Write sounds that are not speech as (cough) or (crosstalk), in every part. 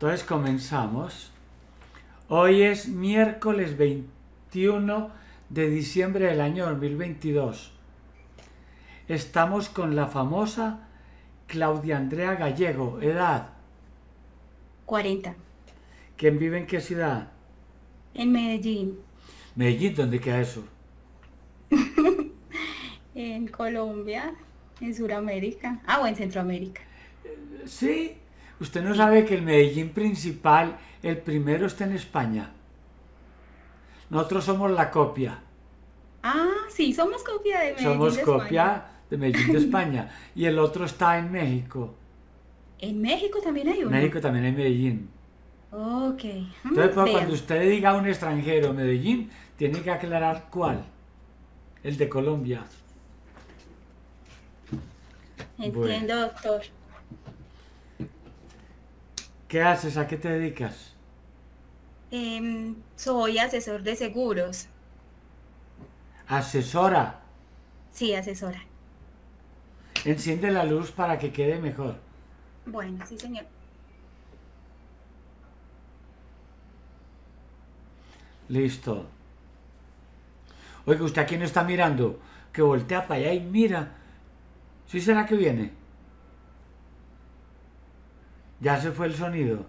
Entonces comenzamos. Hoy es miércoles 21 de diciembre del año 2022. Estamos con la famosa Claudia Andrea Gallego, edad. 40. ¿Quién vive en qué ciudad? En Medellín. Medellín, ¿dónde queda eso? (laughs) en Colombia, en Sudamérica. Ah, o en Centroamérica. Sí, usted no sabe que el Medellín principal, el primero está en España. Nosotros somos la copia. Ah, sí, somos copia de Medellín. Somos de copia España. de Medellín de (laughs) España. y el otro está en México. En México también hay uno. México también hay Medellín. Ok. Mm, Entonces, pues, cuando usted diga a un extranjero Medellín, tiene que aclarar cuál. El de Colombia. Entiendo, doctor. ¿Qué haces? ¿A qué te dedicas? Em, soy asesor de seguros. Asesora. Sí, asesora. Enciende la luz para que quede mejor. Bueno, sí, señor. Listo. Oiga, ¿usted a quién está mirando? Que voltea para allá y mira. ¿Sí será que viene? Ya se fue el sonido.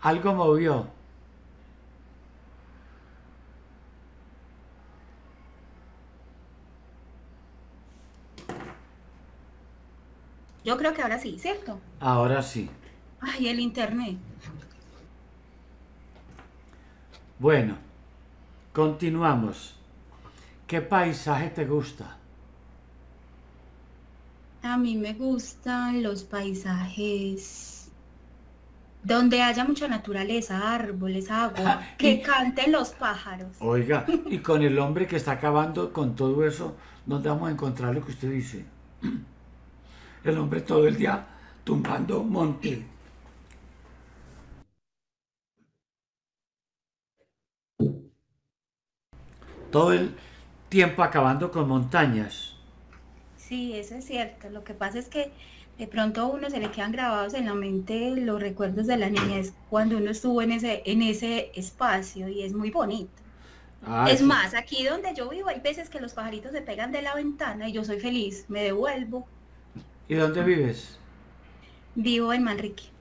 Algo movió. Yo creo que ahora sí, ¿cierto? Ahora sí. Ay, el internet. Bueno, continuamos. ¿Qué paisaje te gusta? A mí me gustan los paisajes donde haya mucha naturaleza, árboles, agua, Y- que canten los pájaros. Oiga, (laughs) y con el hombre que está acabando con todo eso, ¿dónde vamos a encontrar lo que usted dice? (clears throat) El hombre todo el día tumbando monte. Todo el tiempo acabando con montañas. Sí, eso es cierto. Lo que pasa es que de pronto a uno se le quedan grabados en la mente los recuerdos de la niñez cuando uno estuvo en ese, en ese espacio y es muy bonito. Ah, Es sí. más, aquí donde yo vivo hay veces que los pajaritos se pegan de la ventana y yo soy feliz, me devuelvo. ¿Y dónde vives? Vivo en Manrique.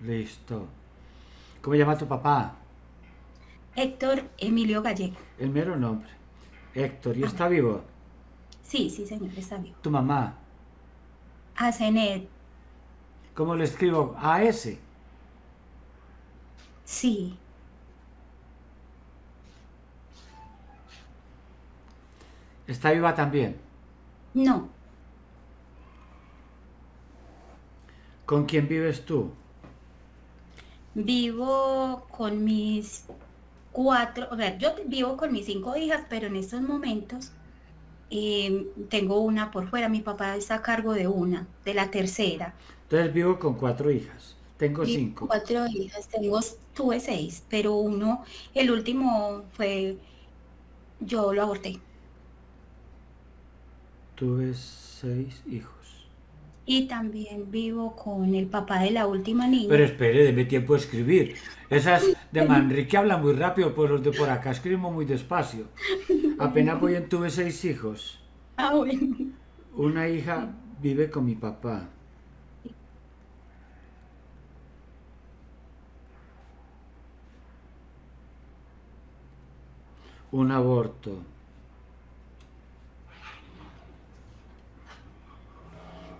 Listo. ¿Cómo llama tu papá? Héctor Emilio Gallego. El mero nombre. Héctor. ¿Y está vivo? Sí, sí, señor, está vivo. Tu mamá. Asenet, ¿Cómo le escribo? A S. sí. Está viva también. No, ¿Con quién vives tú? vivo con mis cuatro, o sea, yo vivo con mis cinco hijas, pero en estos momentos eh, tengo una por fuera. Mi papá está a cargo de una, de la tercera. Entonces vivo con cuatro hijas. Tengo Vivo cinco. Cuatro hijas, tengo, tuve seis, pero uno, el último fue, yo lo aborté. Tuve seis hijos. Y también vivo con el papá de la última niña. Pero espere, deme tiempo de escribir. Esas de Manrique hablan muy rápido, pues los de por acá escribimos muy despacio. Apenas voy en tuve seis hijos. Ah, bueno. Una hija vive con mi papá. Un aborto.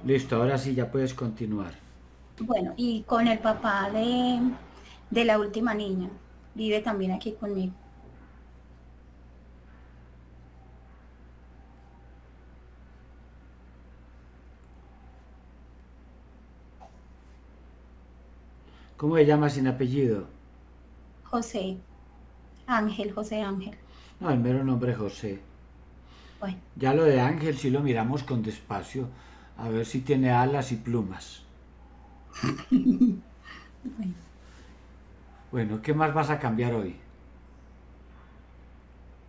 Listo, ahora sí ya puedes continuar. Bueno, y con el papá de, de la última niña. Vive también aquí conmigo. ¿Cómo se llama sin apellido? José. Ángel, José Ángel. No, el mero nombre es José. Bueno, Ya lo de Ángel sí lo miramos con despacio, a ver si tiene alas y plumas. (laughs) bueno. ¿qué más vas a cambiar hoy?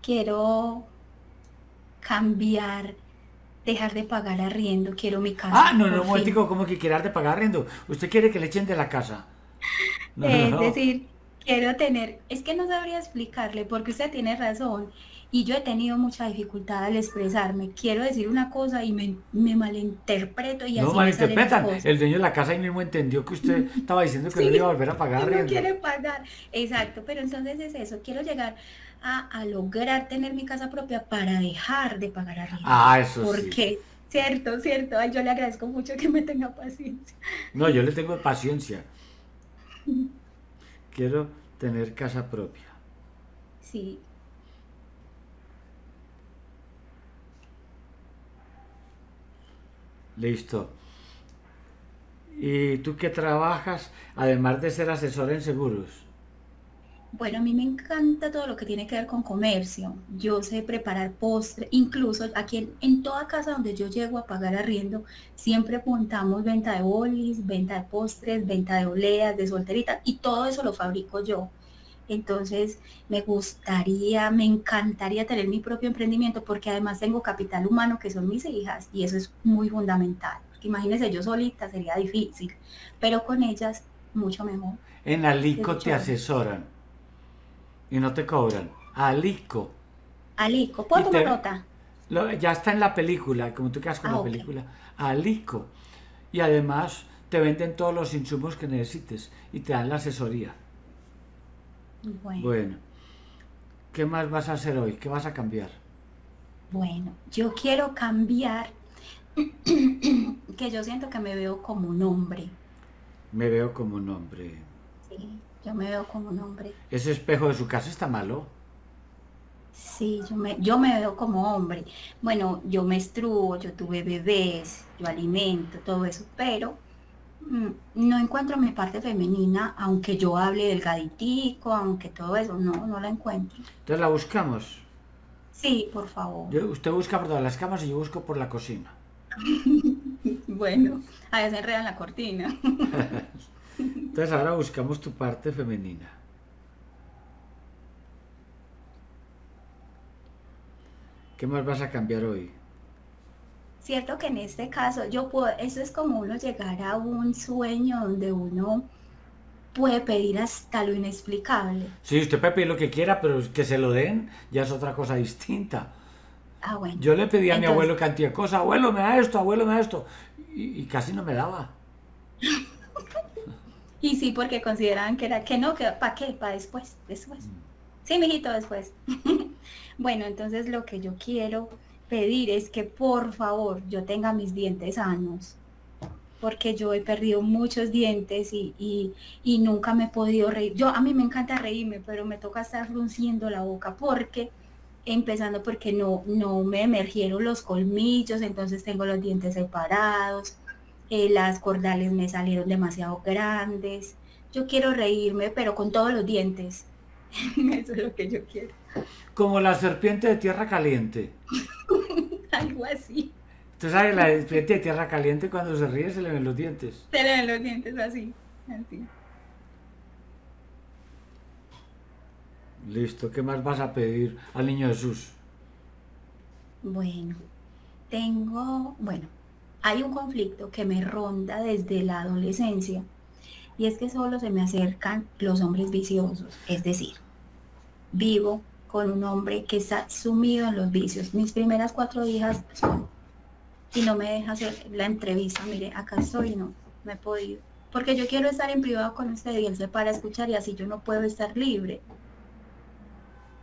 Quiero cambiar dejar de pagar arriendo, quiero mi casa. Ah, no, no, un momentico, ¿cómo que quiere de pagar arriendo? ¿Usted quiere que le echen de la casa? es decir, quiero tener, es que no sabría explicarle porque usted tiene razón y yo he tenido mucha dificultad al expresarme. Quiero decir una cosa y me, me malinterpreto y no, malinterpretan. El dueño de la casa ahí mismo entendió que usted (laughs) estaba diciendo que no iba a volver a pagar. No quiere pagar, exacto, pero entonces es eso, quiero llegar a, a, lograr tener mi casa propia para dejar de pagar arriendo. Ah, eso Porque, cierto, cierto, Ay, yo le agradezco mucho que me tenga paciencia. No, yo le tengo paciencia. (laughs) Quiero tener casa propia. Sí, Listo. ¿Y tú qué trabajas, además de ser asesor en seguros? Bueno, a mí me encanta todo lo que tiene que ver con comercio. Yo sé preparar postres, incluso aquí en, toda casa donde yo llego a pagar arriendo, siempre apuntamos venta de bolis, venta de postres, venta de oleas, de solteritas, y todo eso lo fabrico yo. Entonces, me gustaría, me encantaría tener mi propio emprendimiento porque además tengo capital humano que son mis hijas y eso es muy fundamental. Porque imagínense, yo solita sería difícil, pero con ellas mucho mejor. En Alico te asesoran y no te cobran. Alico. Alico, ¿puedo tomar nota? ya está en la película, como tú quedas con ah, la película. Alico. Y además te venden todos los insumos que necesites y te dan la asesoría. Bueno. ¿Qué más vas a hacer hoy? ¿Qué vas a cambiar? Bueno, yo quiero cambiar (clears throat) que yo siento que me veo como un hombre. Me veo como un hombre. Sí, yo me veo como un hombre. ¿Ese espejo de su casa está malo? Sí, yo me, yo me veo como hombre. Bueno, yo me estruo, yo tuve bebés, yo alimento, todo eso, pero no encuentro mi parte femenina, aunque yo hable del gaditico, aunque todo eso, no, no la encuentro. Entonces la buscamos. Sí, por favor. usted busca por todas las camas y yo busco por la cocina. (laughs) bueno, a veces enreda la cortina. (laughs) Entonces ahora buscamos tu parte femenina. ¿Qué más vas a cambiar hoy? Cierto que en este caso yo puedo, eso es como uno llegar a un sueño donde uno puede pedir hasta lo inexplicable. Sí, usted puede pedir lo que quiera, pero que se lo den ya es otra cosa distinta. Ah, bueno. Yo le pedí a mi abuelo cantidad de cosas, abuelo me da esto, abuelo me da esto, y, casi no me daba. (laughs) y sí, porque consideraban que era que no, que para qué, para después, después. Mm. Sí, mijito, después. (laughs) bueno, entonces lo que yo quiero pedir es que por favor yo tenga mis dientes sanos, porque yo he perdido muchos dientes y, nunca me he podido reír. Yo a mí me encanta reírme, pero me toca estar frunciendo la boca porque empezando porque no, no me emergieron los colmillos, entonces tengo los dientes separados, eh, las cordales me salieron demasiado grandes. Yo quiero reírme, pero con todos los dientes. (laughs) Eso es lo que yo quiero. Como la serpiente de tierra caliente. (laughs) Algo así. ¿Tú sabes la serpiente de tierra caliente cuando se ríe se le ven los dientes? Se le ven los dientes así, así. Listo, ¿qué más vas a pedir al niño Jesús? Bueno, tengo, bueno, hay un conflicto que me ronda desde la adolescencia y es que solo se me acercan los hombres viciosos, es decir, vivo con un hombre que está sumido en los vicios. Mis primeras cuatro hijas son, y no me deja hacer la entrevista, mire, acá estoy, no, no he podido. Porque yo quiero estar en privado con usted y él se para escuchar y así yo no puedo estar libre.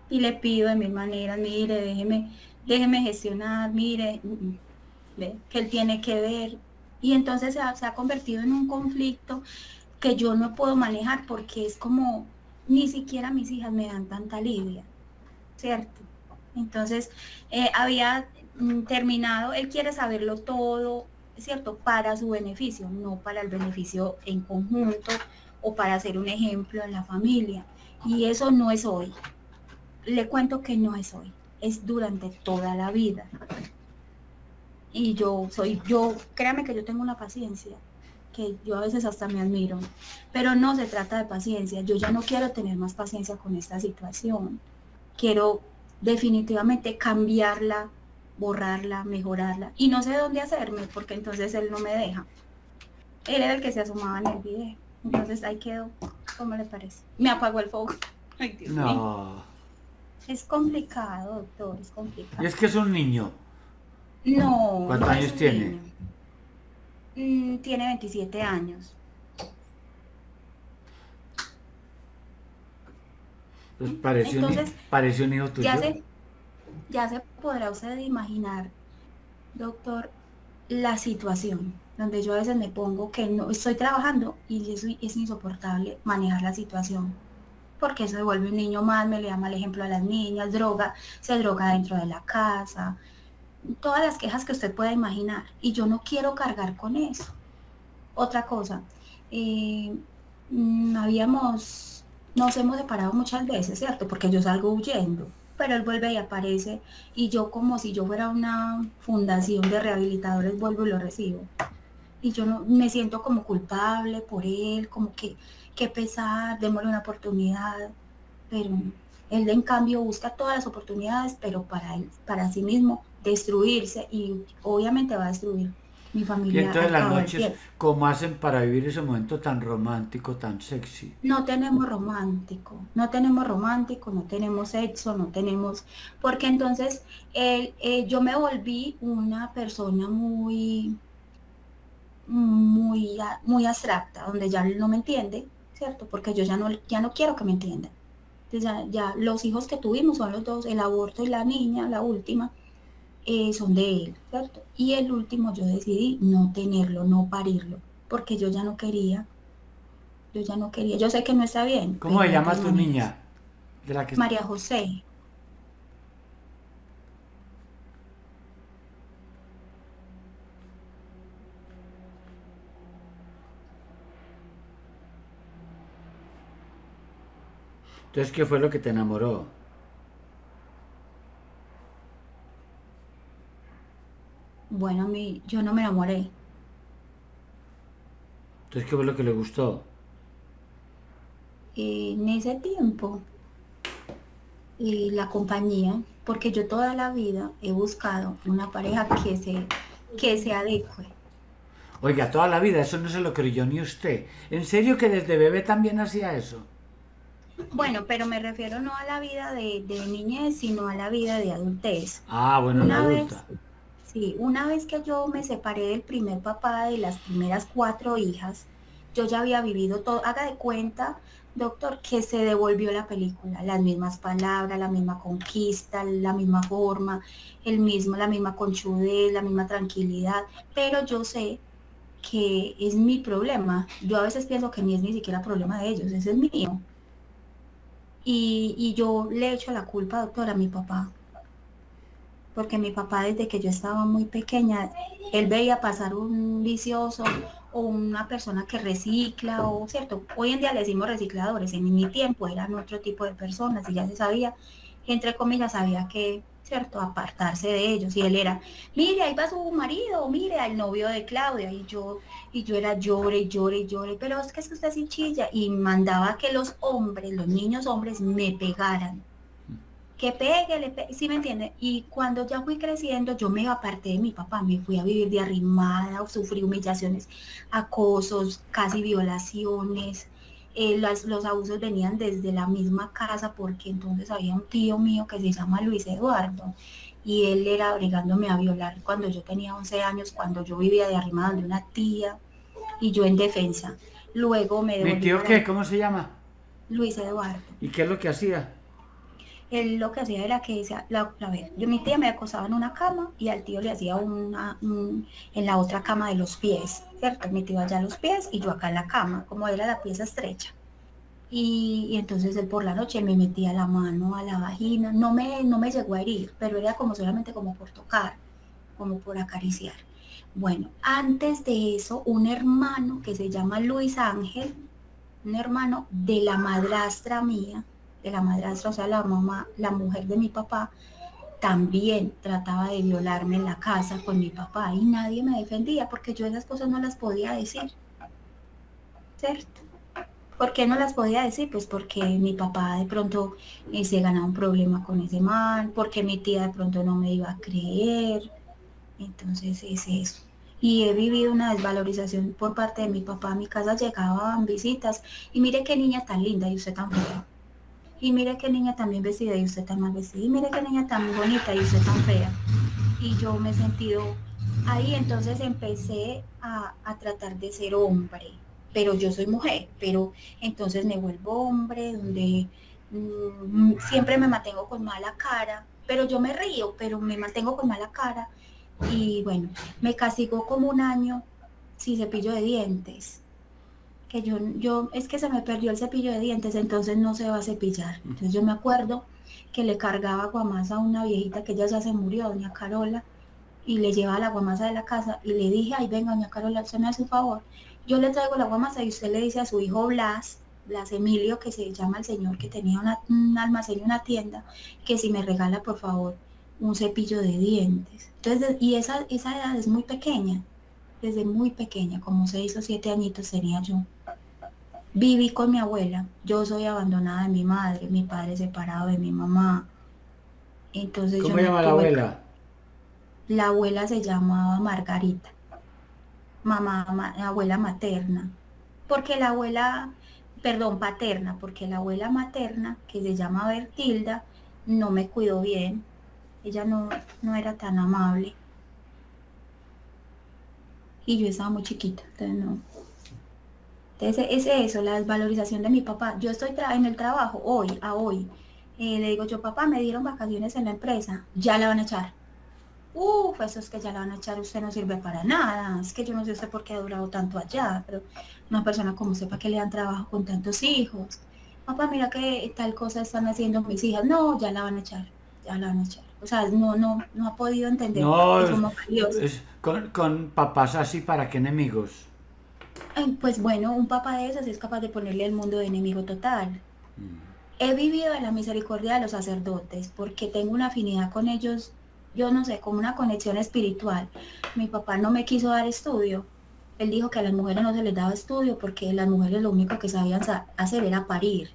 Y le pido de mil maneras, mire, déjeme, déjeme gestionar, mire, mm, mm, ¿ve? que él tiene que ver. Y entonces se se ha convertido en un conflicto que yo no puedo manejar porque es como ni siquiera mis hijas me dan tanta lidia, ¿cierto? Entonces, eh, había mm, terminado, él quiere saberlo todo, ¿cierto? Para su beneficio, no para el beneficio en conjunto o para ser un ejemplo en la familia. Y eso no es hoy. Le cuento que no es hoy, es durante toda la vida. Y yo soy, yo, créame que yo tengo una paciencia que yo a veces hasta me admiro, pero no se trata de paciencia, yo ya no quiero tener más paciencia con esta situación, quiero definitivamente cambiarla borrarla, mejorarla. Y no sé dónde hacerme, porque entonces él no me deja. Él era el que se asomaba en el video. Entonces ahí quedó. ¿Cómo le parece? Me apagó el fuego. (laughs) no. Es complicado, doctor, es complicado. ¿Y es que es un niño? No. ¿Cuántos años tiene? Mm, tiene 27 años. Pues parece, un, hijo tuyo. Ya se, ya se podrá usted imaginar, doctor, la situación donde yo a veces me pongo que no estoy trabajando y es, es insoportable manejar la situación porque se vuelve un niño más, me le da mal ejemplo a las niñas, droga, se droga dentro de la casa, todas las quejas que usted pueda imaginar. Y yo no quiero cargar con eso. Otra cosa, eh, mm, habíamos, nos hemos separado muchas veces, ¿cierto? Porque yo salgo huyendo, pero él vuelve y aparece y yo como si yo fuera una fundación de rehabilitadores vuelvo y lo recibo. Y yo no, me siento como culpable por él, como que qué pesar, démosle una oportunidad, pero él en cambio busca todas las oportunidades, pero para él, para sí mismo, destruirse y obviamente va a destruir mi familia. Y entonces las noches, ¿cómo hacen para vivir ese momento tan romántico, tan sexy? No tenemos romántico, no tenemos romántico, no tenemos sexo, no tenemos, porque entonces él, eh, yo me volví una persona muy, muy, muy abstracta, donde ya no me entiende, ¿cierto? Porque yo ya no, ya no quiero que me entiendan. Entonces ya, los hijos que tuvimos son los dos, el aborto y la niña, la última, eh, son de él, ¿cierto? Y el último yo decidí no tenerlo, no parirlo, porque yo ya no quería, yo ya no quería, yo sé que no está bien. ¿Cómo se llama tu niña? De la que... María José. Entonces, ¿qué fue lo que te enamoró? Bueno, mí, yo no me enamoré. Entonces, ¿qué fue lo que le gustó? en ese tiempo, y la compañía, porque yo toda la vida he buscado una pareja que se, que se adecue. Oiga, toda la vida, eso no se lo creyó ni usted. ¿En serio que desde bebé también hacía eso? Bueno, pero me refiero no a la vida de, niñez, sino a la vida de adultez. Ah, bueno, una vez, Sí, una vez que yo me separé del primer papá de las primeras cuatro hijas, yo ya había vivido todo. Haga de cuenta, doctor, que se devolvió la película, las mismas palabras, la misma conquista, la misma forma, el mismo, la misma conchudez, la misma tranquilidad. Pero yo sé que es mi problema. Yo a veces pienso que ni es ni siquiera problema de ellos, ese es mío. Y, yo le echo la culpa, doctora, a mi papá. Porque mi papá desde que yo estaba muy pequeña, él veía pasar un vicioso o una persona que recicla o cierto. Hoy en día le decimos recicladores, en mi tiempo eran otro tipo de personas y ya se sabía, entre comillas, sabía que ¿cierto? Apartarse de ellos. Y él era, mire, ahí va su marido, mire, al novio de Claudia. Y yo, y yo era llore, llore, llore, pero es que es que usted sin chilla. Y mandaba que los hombres, los niños hombres, me pegaran. Que pegue, le pegue, ¿sí me entiende? Y cuando ya fui creciendo, yo me aparté de mi papá, me fui a vivir de arrimada, sufrí humillaciones, acosos, casi violaciones, eh, los abusos venían desde la misma casa porque entonces había un tío mío que se llama Luis Eduardo y él era obligándome a violar cuando yo tenía 11 años, cuando yo vivía de arrimada de una tía y yo en defensa. Luego me... ¿Mi tío qué? ¿Cómo se llama? Luis Eduardo. ¿Y qué es lo que hacía? Él lo que hacía era que decía, la, yo mi tía me acosaba en una cama y al tío le hacía una en la otra cama de los pies, ¿cierto? Mi tío allá los pies y yo acá en la cama, como era la pieza estrecha. Y, entonces él por la noche me metía la mano a la vagina, no me, no me llegó a herir, pero era como solamente como por tocar, como por acariciar. Bueno, antes de eso, un hermano que se llama Luis Ángel, un hermano de la madrastra mía, de la madrastra, o sea, la mamá, la mujer de mi papá, también trataba de violarme en la casa con mi papá y nadie me defendía porque yo esas cosas no las podía decir. ¿Cierto? ¿Por qué no las podía decir? Pues porque mi papá de pronto eh, se ganaba un problema con ese man, porque mi tía de pronto no me iba a creer. Entonces es eso. Y he vivido una desvalorización por parte de mi papá. A mi casa llegaban visitas y mire qué niña tan linda y usted tan fea. Y mire qué niña tan bien vestida y usted tan mal vestida. Y mire qué niña tan bonita y usted tan fea. Y yo me he sentido ahí, entonces empecé a, a tratar de ser hombre pero yo soy mujer, pero entonces me vuelvo hombre, donde mm, siempre me mantengo con mala cara, pero yo me río, pero me mantengo con mala cara. Y bueno, me castigó como un año sin cepillo de dientes. Que yo, yo, es que se me perdió el cepillo de dientes, entonces no se va a cepillar. Entonces yo me acuerdo que le cargaba guamasa a una viejita que ya se murió, doña Carola, y le llevaba la guamasa de la casa y le dije, ay venga, doña Carola, se me hace su favor yo le traigo la guamasa y usted le dice a su hijo Blas, Blas Emilio, que se llama el señor que tenía un almacén y una tienda, que si me regala por favor un cepillo de dientes. Entonces, y esa, esa edad es muy pequeña, desde muy pequeña, como seis o siete añitos sería yo. Viví con mi abuela, yo soy abandonada de mi madre, mi padre separado de mi mamá. Entonces ¿Cómo llama la abuela? La abuela se llamaba Margarita mamá, abuela materna, porque la abuela, perdón, paterna, porque la abuela materna, que se llama Bertilda, no me cuidó bien, ella no, no era tan amable. Y yo estaba muy chiquita, entonces no. Entonces es eso, la desvalorización de mi papá. Yo estoy en el trabajo hoy, a hoy. Eh, le digo yo, papá, me dieron vacaciones en la empresa, ya la van a echar Uf, eso es que ya la van a echar, usted no sirve para nada. Es que yo no sé usted por qué ha durado tanto allá, pero una persona como sepa que le dan trabajo con tantos hijos. Papá, mira que tal cosa están haciendo mis hijas. No, ya la van a echar, ya la van a echar. O sea, no, no, no ha podido entender. No, es, con, con, papás así, ¿para qué enemigos? Pues bueno, un papá de esos es capaz de ponerle el mundo de enemigo total. Mm. He vivido en la misericordia de los sacerdotes porque tengo una afinidad con ellos yo no sé, como una conexión espiritual. Mi papá no me quiso dar estudio. Él dijo que a las mujeres no se les daba estudio porque las mujeres lo único que sabían hacer era parir.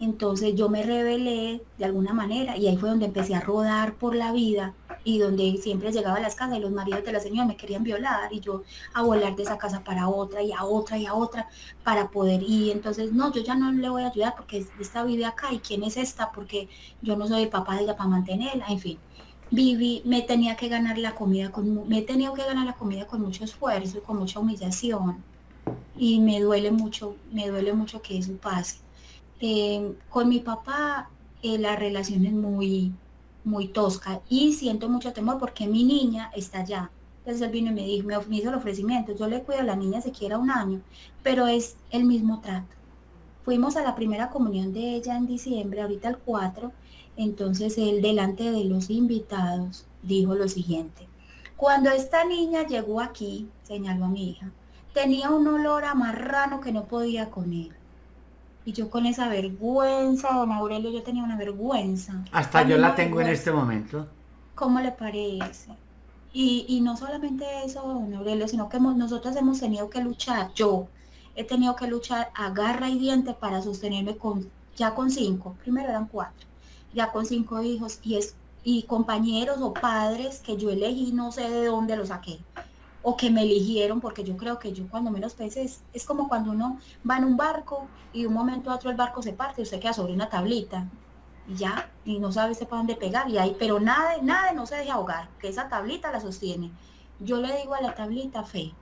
Entonces yo me rebelé de alguna manera y ahí fue donde empecé a rodar por la vida y donde siempre llegaba a las casas y los maridos de la señora me querían violar y yo a volar de esa casa para otra y a otra y a otra para poder ir. Entonces, no, yo ya no le voy a ayudar porque esta vive acá y quién es esta porque yo no soy el papá de ella para mantenerla, en fin viví, me tenía que ganar la comida con, me he tenido que ganar la comida con mucho esfuerzo y con mucha humillación. Y me duele mucho, me duele mucho que eso pase. Eh, con mi papá eh, la relación es muy, muy tosca y siento mucho temor porque mi niña está allá. Entonces él vino y me dijo, me hizo el ofrecimiento, yo le cuido a la niña siquiera un año, pero es el mismo trato. Fuimos a la primera comunión de ella en diciembre, ahorita el 4, entonces él delante de los invitados dijo lo siguiente. Cuando esta niña llegó aquí, señaló a mi hija, tenía un olor a marrano que no podía con él. Y yo con esa vergüenza, don Aurelio, yo tenía una vergüenza. Hasta yo la tengo en este momento. ¿Cómo le parece? Y, y, no solamente eso, don Aurelio, sino que nosotros hemos tenido que luchar, yo he tenido que luchar a garra y diente para sostenerme con, ya con cinco, primero eran cuatro, ya con cinco hijos y es y compañeros o padres que yo elegí no sé de dónde los saqué o que me eligieron porque yo creo que yo cuando menos peces es como cuando uno va en un barco y de un momento a otro el barco se parte y usted queda sobre una tablita y ya y no sabe usted para dónde pegar y ahí pero nada nada no se deje ahogar que esa tablita la sostiene yo le digo a la tablita fe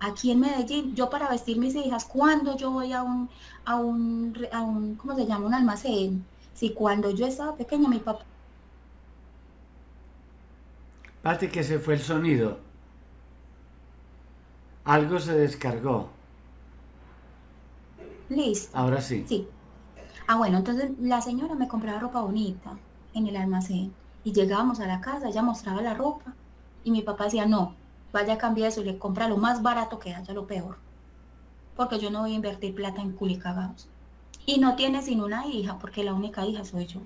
aquí en Medellín, yo para vestir mis hijas, cuando yo voy a un, a un, a un ¿cómo se llama? Un almacén, si cuando yo estaba pequeña, mi papá... Pate que se fue el sonido. Algo se descargó. Listo. Ahora sí. Sí. Ah, bueno, entonces la señora me compraba ropa bonita en el almacén y llegábamos a la casa, ella mostraba la ropa y mi papá decía, no, vaya a cambiar eso y le compra lo más barato que haya, lo peor. Porque yo no voy a invertir plata en culicagados. Y no tiene sino una hija, porque la única hija soy yo.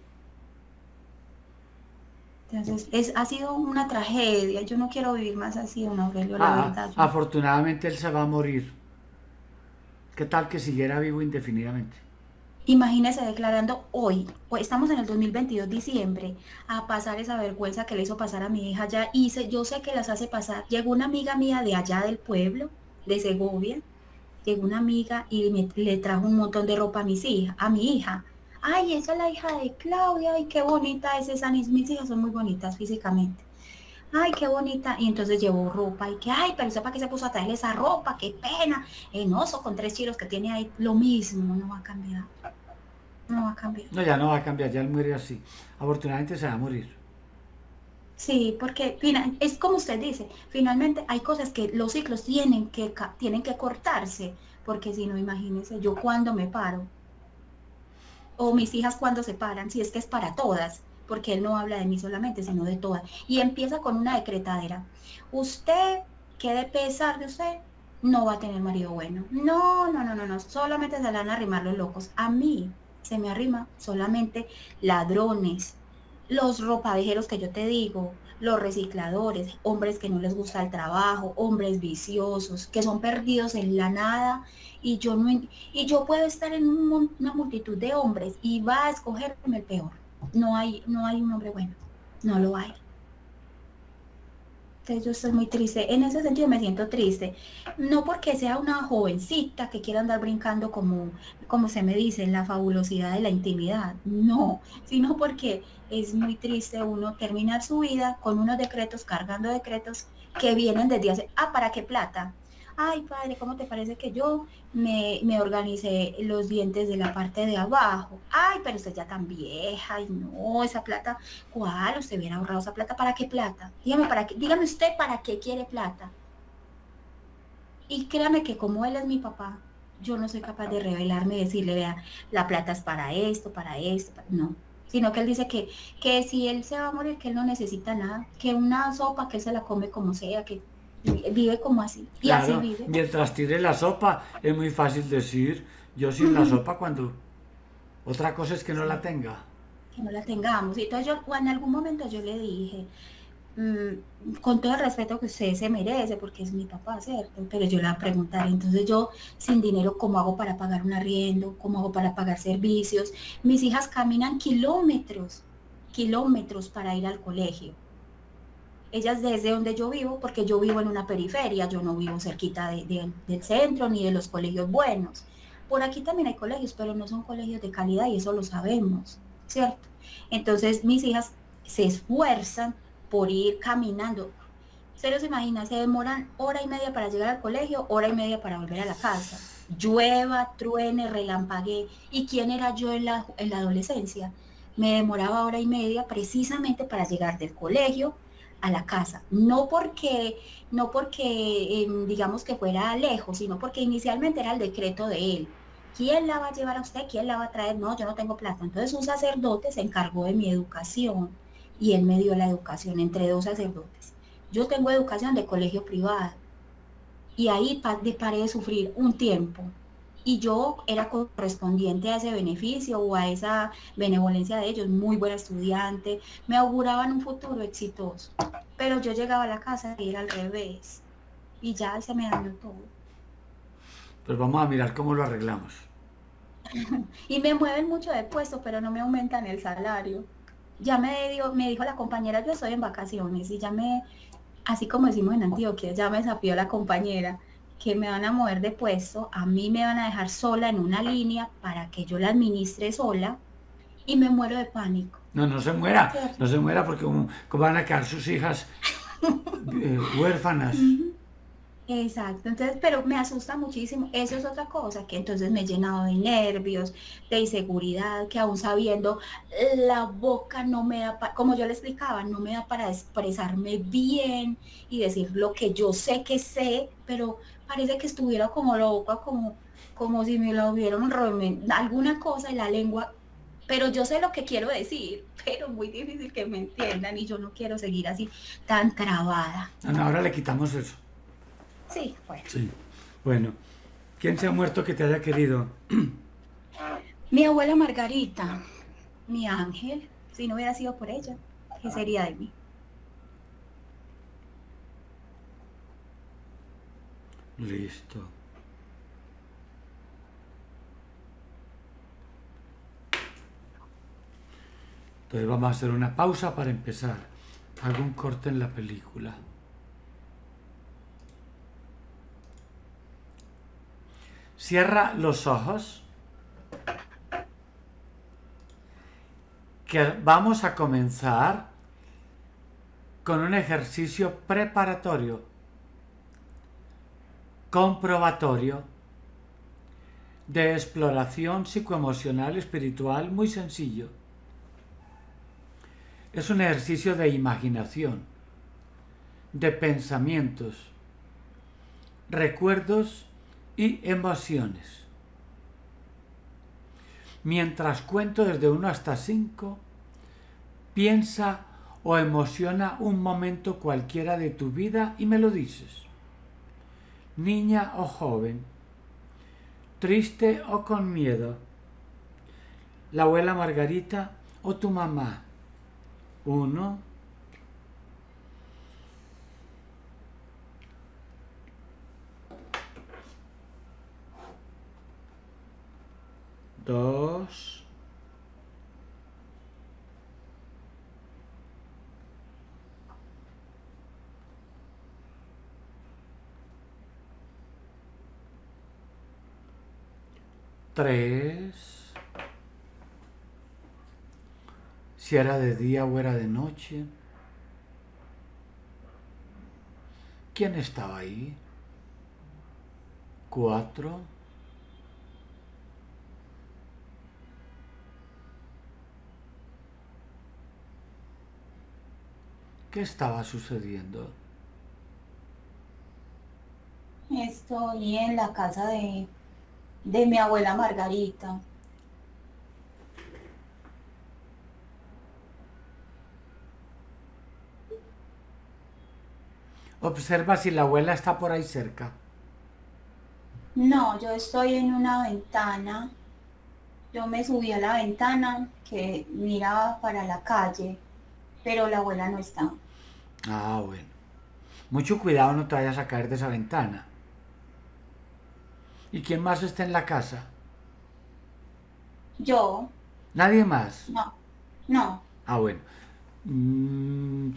Entonces, es, ha sido una tragedia. Yo no quiero vivir más así, don Aurelio, la ah, verdad. Afortunadamente él se va a morir. ¿Qué tal que siguiera vivo indefinidamente? Imagínese declarando hoy, hoy estamos en el 2022, diciembre, a pasar esa vergüenza que le hizo pasar a mi hija ya. Y yo sé que las hace pasar. Llegó una amiga mía de allá del pueblo, de Segovia, llegó una amiga y le trajo un montón de ropa a mis hijas, a mi hija. Ay, esa es la hija de Claudia, ay, qué bonita es esa. Mis hijas son muy bonitas físicamente. Ay, qué bonita. Y entonces llevó ropa y que, ay, pero para qué se puso a traerle esa ropa, qué pena. Enoso con tres chiros que tiene ahí, lo mismo, no va a cambiar. No va a cambiar. No, ya no va a cambiar, ya él muere así. Afortunadamente se va a morir. Sí, porque es como usted dice, finalmente hay cosas que los ciclos tienen que, tienen que cortarse, porque si no, imagínese, yo cuando me paro, o mis hijas cuando se paran, si es que es para todas, porque él no habla de mí solamente, sino de todas. Y empieza con una decretadera. Usted, que de pesar de usted, no va a tener marido bueno. No, no, no, no, no, solamente se van a arrimar los locos. A mí se me arrima solamente ladrones, los ropavejeros que yo te digo, los recicladores, hombres que no les gusta el trabajo, hombres viciosos, que son perdidos en la nada y yo no y yo puedo estar en una multitud de hombres y va a escogerme el peor. No hay no hay un hombre bueno. No lo hay. Entonces yo estoy muy triste. En ese sentido me siento triste. No porque sea una jovencita que quiera andar brincando como, como se me dice, en la fabulosidad de la intimidad. No, sino porque es muy triste uno terminar su vida con unos decretos, cargando decretos que vienen desde hace, ah, ¿para qué plata? Ay padre, ¿cómo te parece que yo me, me organicé los dientes de la parte de abajo? Ay, pero usted ya tan vieja, y no, esa plata, ¿cuál? Usted hubiera ahorrado esa plata, ¿para qué plata? Dígame, para qué, dígame usted para qué quiere plata. Y créame que como él es mi papá, yo no soy capaz de revelarme y decirle, vea, la plata es para esto, para esto, no. Sino que él dice que, que si él se va a morir, que él no necesita nada, que una sopa, que él se la come como sea, que vive como así. Y así vive. Mientras tire la sopa, es muy fácil decir, yo sin la sopa cuando... Otra cosa es que no la tenga. Que no la tengamos. Y entonces yo, en algún momento yo le dije, mm, con todo el respeto que usted se merece, porque es mi papá, ¿cierto? Pero yo le voy a preguntar, entonces yo sin dinero, ¿cómo hago para pagar un arriendo? ¿Cómo hago para pagar servicios? Mis hijas caminan kilómetros, kilómetros para ir al colegio ellas desde donde yo vivo, porque yo vivo en una periferia, yo no vivo cerquita del centro ni de los colegios buenos. Por aquí también hay colegios, pero no son colegios de calidad y eso lo sabemos, ¿cierto? Entonces mis hijas se esfuerzan por ir caminando. Se los imagina, se demoran hora y media para llegar al colegio, hora y media para volver a la casa. Llueva, truene, relampaguee. ¿Y quién era yo en la adolescencia? Me demoraba hora y media precisamente para llegar del colegio a la casa, no porque, no porque em, digamos que fuera lejos, sino porque inicialmente era el decreto de él. ¿Quién la va a llevar a usted? ¿Quién la va a traer? No, yo no tengo plata. Entonces un sacerdote se encargó de mi educación y él me dio la educación entre dos sacerdotes. Yo tengo educación de colegio privado y ahí paré de sufrir un tiempo y yo era correspondiente a ese beneficio o a esa benevolencia de ellos, muy buena estudiante, me auguraban un futuro exitoso, pero yo llegaba a la casa y era al revés y ya se me dañó todo. Pues vamos a mirar cómo lo arreglamos. (laughs) y me mueven mucho de puesto, pero no me aumentan el salario. Ya me, dio, me dijo la compañera, yo estoy en vacaciones y ya me, así como decimos en Antioquia, ya me desafió la compañera que me van a mover de puesto, a mí me van a dejar sola en una línea para que yo la administre sola y me muero de pánico. No, no se muera, no se muera porque como, van a quedar sus hijas (laughs) eh, huérfanas. Exacto, entonces, pero me asusta muchísimo. Eso es otra cosa, que entonces me he llenado de nervios, de inseguridad, que aún sabiendo la boca no me da, como yo le explicaba, no me da para expresarme bien y decir lo que yo sé que sé, pero parece que estuviera como loca, como, como si me lo hubieran alguna cosa en la lengua, pero yo sé lo que quiero decir, (laughs) pero muy difícil que me entiendan y yo no quiero seguir así tan trabada. ahora le quitamos eso. Sí, bueno. Sí. Bueno, ¿quién se ha muerto que te haya querido? Mi abuela Margarita, mi ángel. Si no hubiera sido por ella, ¿qué sería de mí? Listo. Entonces vamos a hacer una pausa para empezar. Hago un corte en la película. Cierra los ojos. Que vamos a comenzar con un ejercicio preparatorio comprobatorio, de exploración psicoemocional espiritual muy sencillo. Es un ejercicio de imaginación, de pensamientos, recuerdos y emociones. Mientras cuento desde 1 hasta 5, piensa o emociona un momento cualquiera de tu vida y me lo dices. Niña o joven, triste o con miedo, la abuela Margarita o tu mamá. Uno, dos, tres, si era de día o era de noche, quién estaba ahí, cuatro, ¿Qué estaba sucediendo? Estoy en la casa de, de mi abuela Margarita. Observa si la abuela está por ahí cerca. No, yo estoy en una ventana. Yo me subí a la ventana que miraba para la calle, pero la abuela no está. Ah, bueno. Mucho cuidado no te vayas a caer de esa ventana. ¿Y quién más está en la casa? Yo, ¿Nadie más? no, no. Ah, bueno. Mm,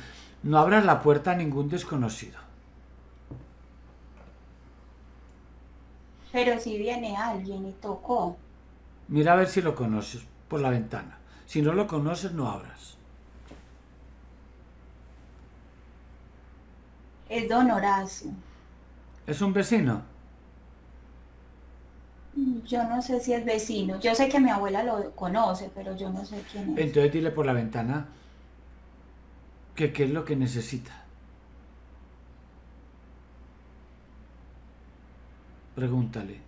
no abras la puerta a ningún desconocido. Pero si viene alguien y tocó. Mira a ver si lo conoces por la ventana. Si no lo conoces, no abras. Es don Horacio. ¿Es un vecino? Yo no sé si es vecino. Yo sé que mi abuela lo conoce, pero yo no sé quién es. Entonces dile por la ventana que qué es lo que necesita. Pregúntale.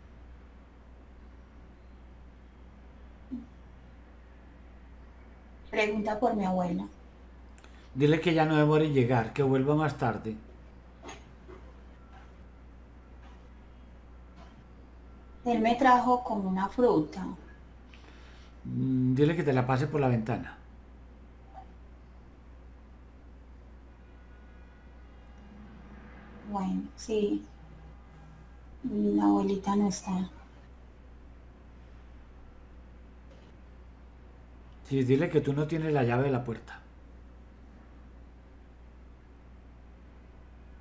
Pregunta por mi abuela. Dile que ya no demore en llegar, que vuelva más tarde. Él me trajo como una fruta. Mm, Dile que te la pase por la ventana. Bueno, sí. La abuelita no está. Sí, dile que tú no tienes la llave de la puerta.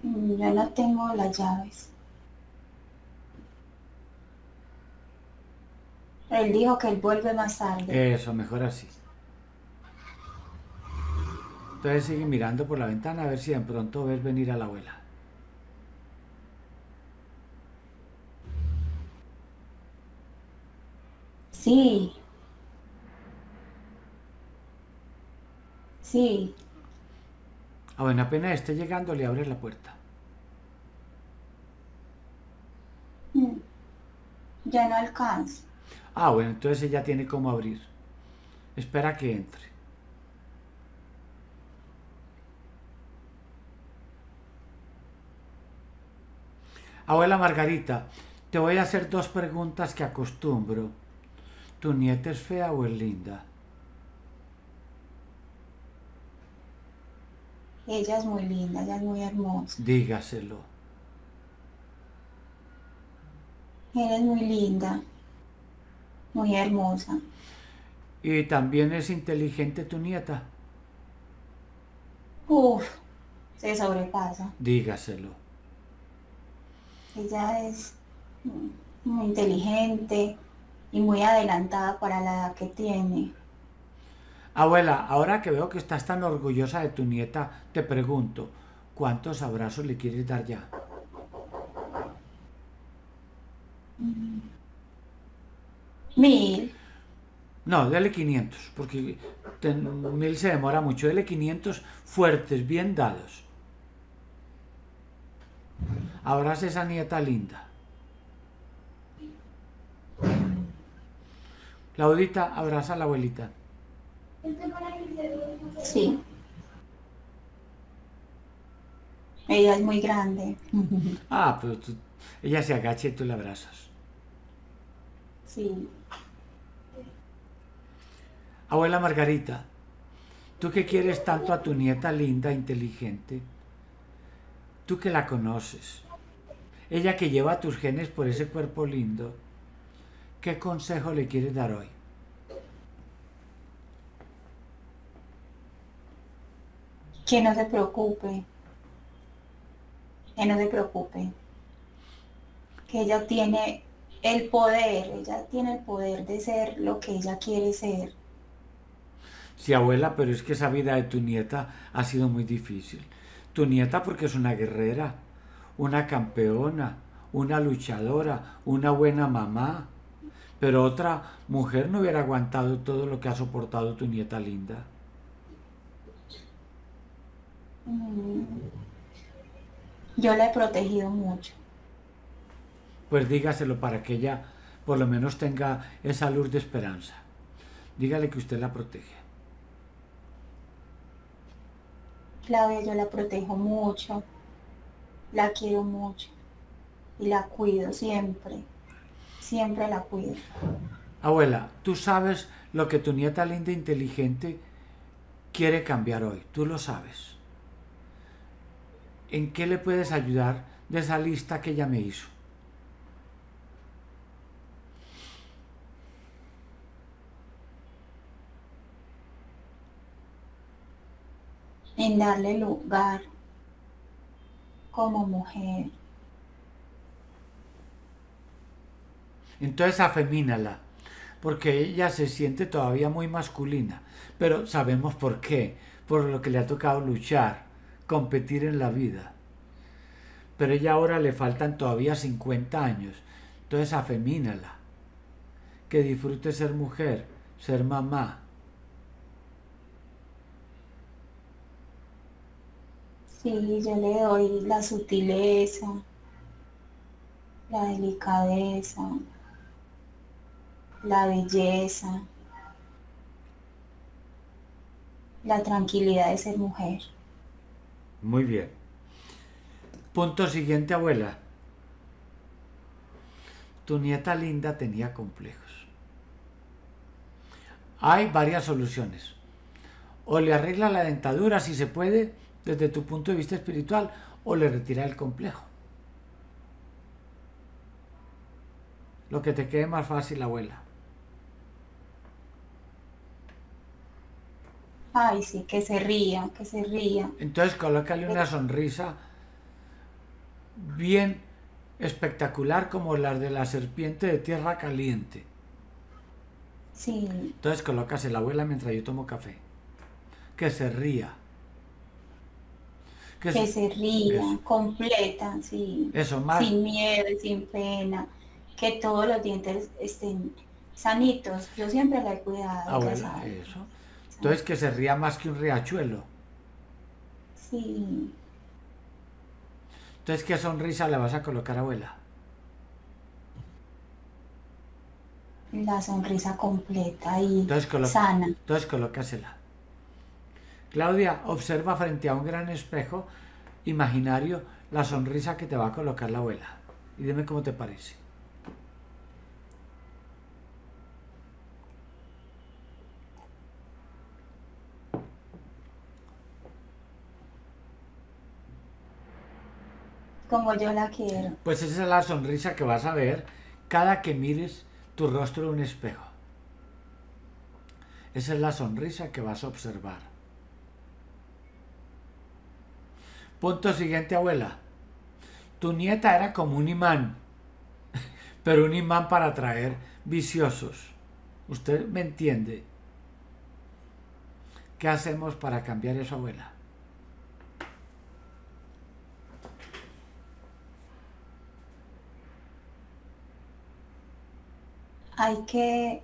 Mm, Yo no tengo las llaves. Él dijo que él vuelve más tarde. Eso, mejor así. Entonces sigue mirando por la ventana a ver si de pronto ves venir a la abuela. Sí. Sí. Ah, bueno, apenas esté llegando le abres la puerta. Mm. Ya no alcanzo. Ah, bueno, entonces ella tiene cómo abrir. Espera que entre. Abuela Margarita, te voy a hacer dos preguntas que acostumbro. ¿Tu nieta es fea o es linda? Ella es muy linda, ella es muy hermosa. Dígaselo. Ella es muy linda, muy hermosa. Y también es inteligente tu nieta. Uf, se sobrepasa. Dígaselo. Ella es muy inteligente y muy adelantada para la edad que tiene. Abuela, ahora que veo que estás tan orgullosa de tu nieta, te pregunto, ¿cuántos abrazos le quieres dar ya? Mil. No, dele 500, porque mil se demora mucho. Dele 500 fuertes, bien dados. Abraza esa nieta linda. Claudita, abraza a la abuelita. Sí. Ella es muy grande. Ah, pero ella se agacha y tú la abrazas. Sí. Abuela Margarita, tú que quieres tanto a tu nieta linda, inteligente, tú que la conoces, ella que lleva tus genes por ese cuerpo lindo, ¿qué consejo le quieres dar hoy? Que no se preocupe, que no se preocupe, que ella tiene el poder, ella tiene el poder de ser lo que ella quiere ser. Sí, abuela, pero es que esa vida de tu nieta ha sido muy difícil. Tu nieta porque es una guerrera, una campeona, una luchadora, una buena mamá. Pero otra mujer no hubiera aguantado todo lo que ha soportado tu nieta linda. Mm. Yo la he protegido mucho. Pues dígaselo para que ella por lo menos tenga esa luz de esperanza. Dígale que usted la protege. Claudia, yo la protejo mucho, la quiero mucho y la cuido siempre, siempre la cuido. Abuela, tú sabes lo que tu nieta linda e inteligente quiere cambiar hoy, tú lo sabes. ¿En qué le puedes ayudar de esa lista que ella me hizo? En darle lugar como mujer. Entonces afemínala, porque ella se siente todavía muy masculina, pero sabemos por qué, por lo que le ha tocado luchar, competir en la vida. Pero ella ahora le faltan todavía 50 años, entonces afemínala, que disfrute ser mujer, ser mamá, Sí, yo le doy la sutileza, la delicadeza, la belleza, la tranquilidad de ser mujer. Muy bien. Punto siguiente, abuela. Tu nieta linda tenía complejos. Hay varias soluciones. O le arregla la dentadura si se puede, desde tu punto de vista espiritual o le retira el complejo. Lo que te quede más fácil, abuela. Ay, sí, que se ría, que se ría. Entonces colócale una sonrisa bien espectacular como la de la serpiente de tierra caliente. Sí. Entonces colócase la abuela mientras yo tomo café. Que se ría que, se ría, completa, sí. Eso, más. Sin miedo, sin pena, que todos los dientes estén sanitos. Yo siempre la he cuidado. Ah, bueno, eso. Entonces que se ría más que un riachuelo. Sí. Entonces, ¿qué sonrisa le vas a colocar, abuela? La sonrisa completa y sana. Entonces, colócasela. Claudia, observa frente a un gran espejo imaginario la sonrisa que te va a colocar la abuela. Y dime cómo te parece. Como yo la quiero. Pues esa es la sonrisa que vas a ver cada que mires tu rostro en un espejo. Esa es la sonrisa que vas a observar. Punto siguiente, abuela. Tu nieta era como un imán, (laughs) pero un imán para atraer viciosos. ¿Usted me entiende? ¿Qué hacemos para cambiar eso, abuela? Hay que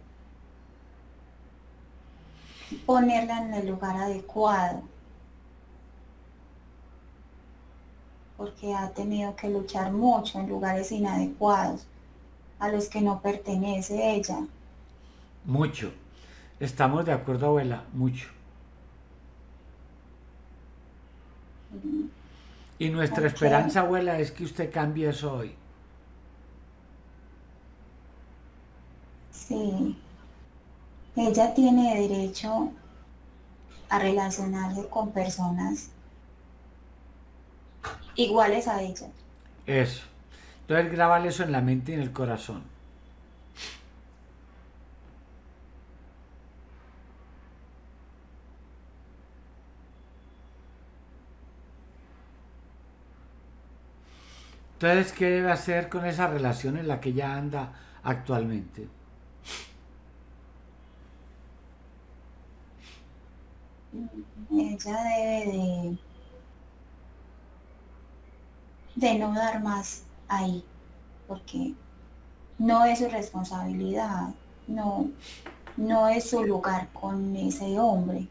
ponerla en el lugar adecuado, porque ha tenido que luchar mucho en lugares inadecuados a los que no pertenece ella. Mucho. Estamos de acuerdo, abuela, mucho. Y nuestra esperanza, abuela, es que usted cambie eso hoy. Sí. Ella tiene derecho a relacionarse con personas iguales a ella. Eso. Entonces grábale eso en la mente y en el corazón. Entonces, ¿qué debe hacer con esa relación en la que ya anda actualmente? Ella debe de, de no dar más ahí, porque no es su responsabilidad, no, no es su lugar con ese hombre.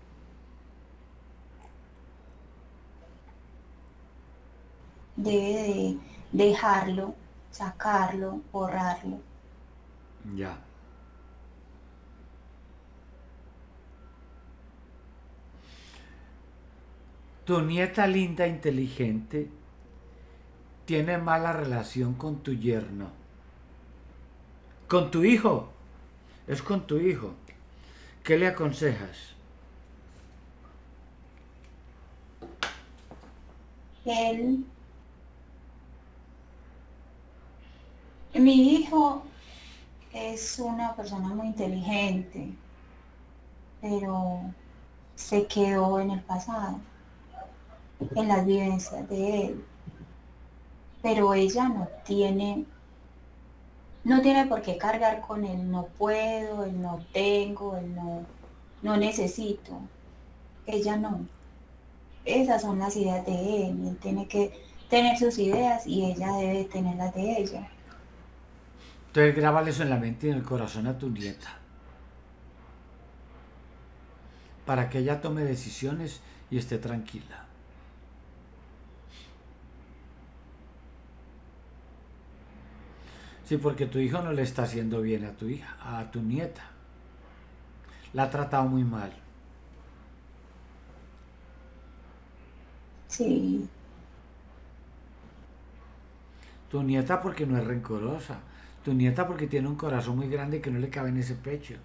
Debe de dejarlo, sacarlo, borrarlo. Ya. Tu nieta linda, inteligente, tiene mala relación con tu yerno. Con tu hijo. Es con tu hijo. ¿Qué le aconsejas? Él, mi hijo es una persona muy inteligente, pero se quedó en el pasado en las vivencias de él. Pero ella no tiene, no tiene por qué cargar con el no puedo, el no tengo, el no, no necesito. Ella no. Esas son las ideas de él. Él tiene que tener sus ideas y ella debe tener las de ella. Entonces grábale eso en la mente y en el corazón a tu nieta. Para que ella tome decisiones y esté tranquila. Sí, porque tu hijo no le está haciendo bien a tu hija, a tu nieta. La ha tratado muy mal. Sí. Tu nieta porque no es rencorosa. Tu nieta porque tiene un corazón muy grande que no le cabe en ese pecho.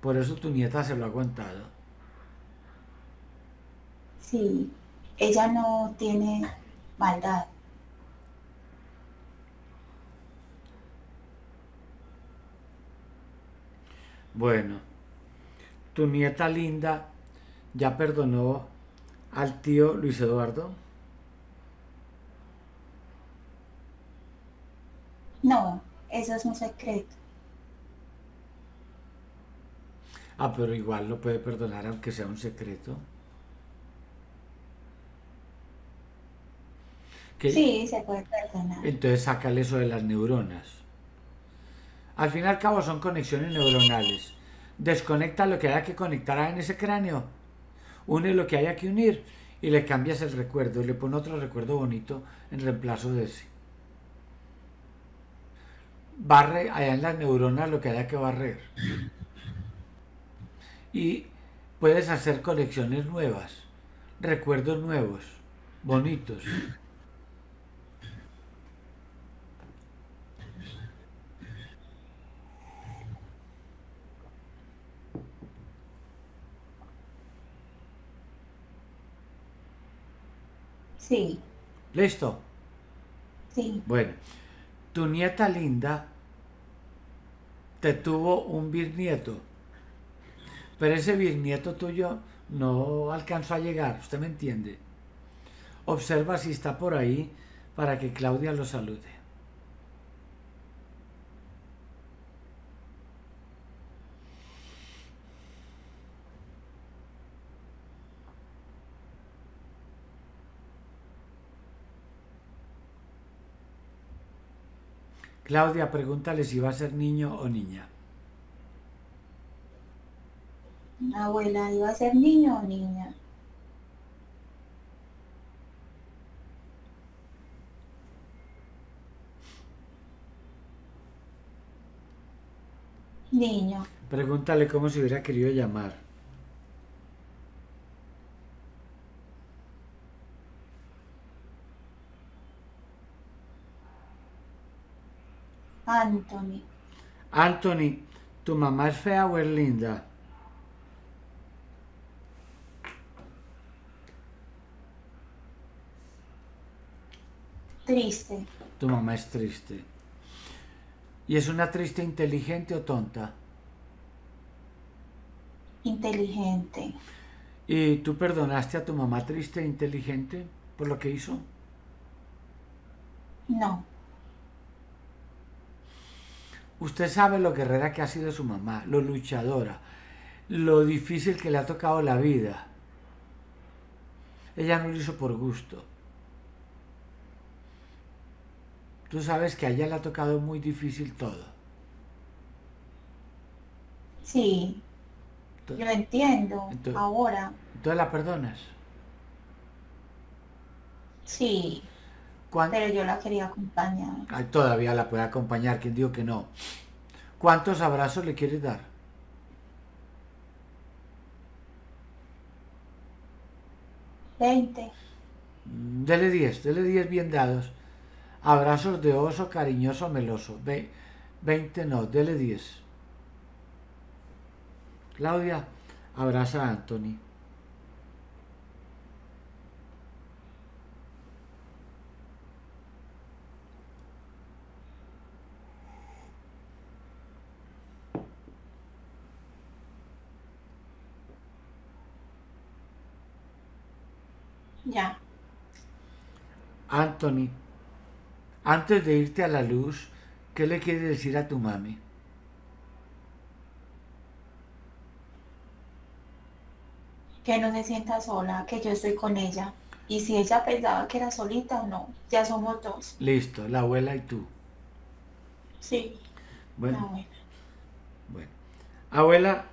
Por eso tu nieta se lo ha aguantado. Sí. Ella no tiene maldad. Bueno, tu nieta linda ya perdonó al tío Luis Eduardo. No, eso es un secreto. Ah, pero igual lo puede perdonar aunque sea un secreto. ¿Qué? Sí, se puede perdonar. Entonces sácale eso de las neuronas. Al fin y al cabo son conexiones neuronales. Desconecta lo que haya que conectar en ese cráneo. Une lo que haya que unir y le cambias el recuerdo. Le pone otro recuerdo bonito en reemplazo de ese. Barre allá en las neuronas lo que haya que barrer. Y puedes hacer conexiones nuevas, recuerdos nuevos, bonitos. Sí. ¿Listo? Sí. Bueno, tu nieta linda te tuvo un bisnieto Pero ese bisnieto tuyo no alcanzó a llegar, usted me entiende. Observa si está por ahí para que Claudia lo salude. Claudia, pregúntale si va a ser niño o niña. Abuela, ¿iba a ser niño o niña? Niño. Pregúntale cómo se hubiera querido llamar. Anthony. Anthony, ¿tu mamá es fea o es linda? Triste. Tu mamá es triste. ¿Y es una triste inteligente o tonta? Inteligente. ¿Y tú perdonaste a tu mamá triste e inteligente por lo que hizo? No. Usted sabe lo guerrera que ha sido su mamá, lo luchadora, lo difícil que le ha tocado la vida. Ella no lo hizo por gusto. Tú sabes que a ella le ha tocado muy difícil todo. Sí. Yo entiendo. Entonces- ahora. ¿Entonces la perdonas? Sí. ¿Cuán- Pero yo la quería acompañar. Ay, todavía la puede acompañar, quien dijo que no. ¿Cuántos abrazos le quieres dar? Veinte. Mm, Dele 10, dele 10 bien dados. Abrazos de oso cariñoso meloso. Ve, 20 no, dele 10. Claudia, abraza a Anthony. Ya. Anthony, antes de irte a la luz, ¿qué le quieres decir a tu mami? Que no se sienta sola, que yo estoy con ella. Y si ella pensaba que era solita o no, ya somos dos. Listo, la abuela y tú. Sí. Bueno, No, bueno. bueno. Abuela,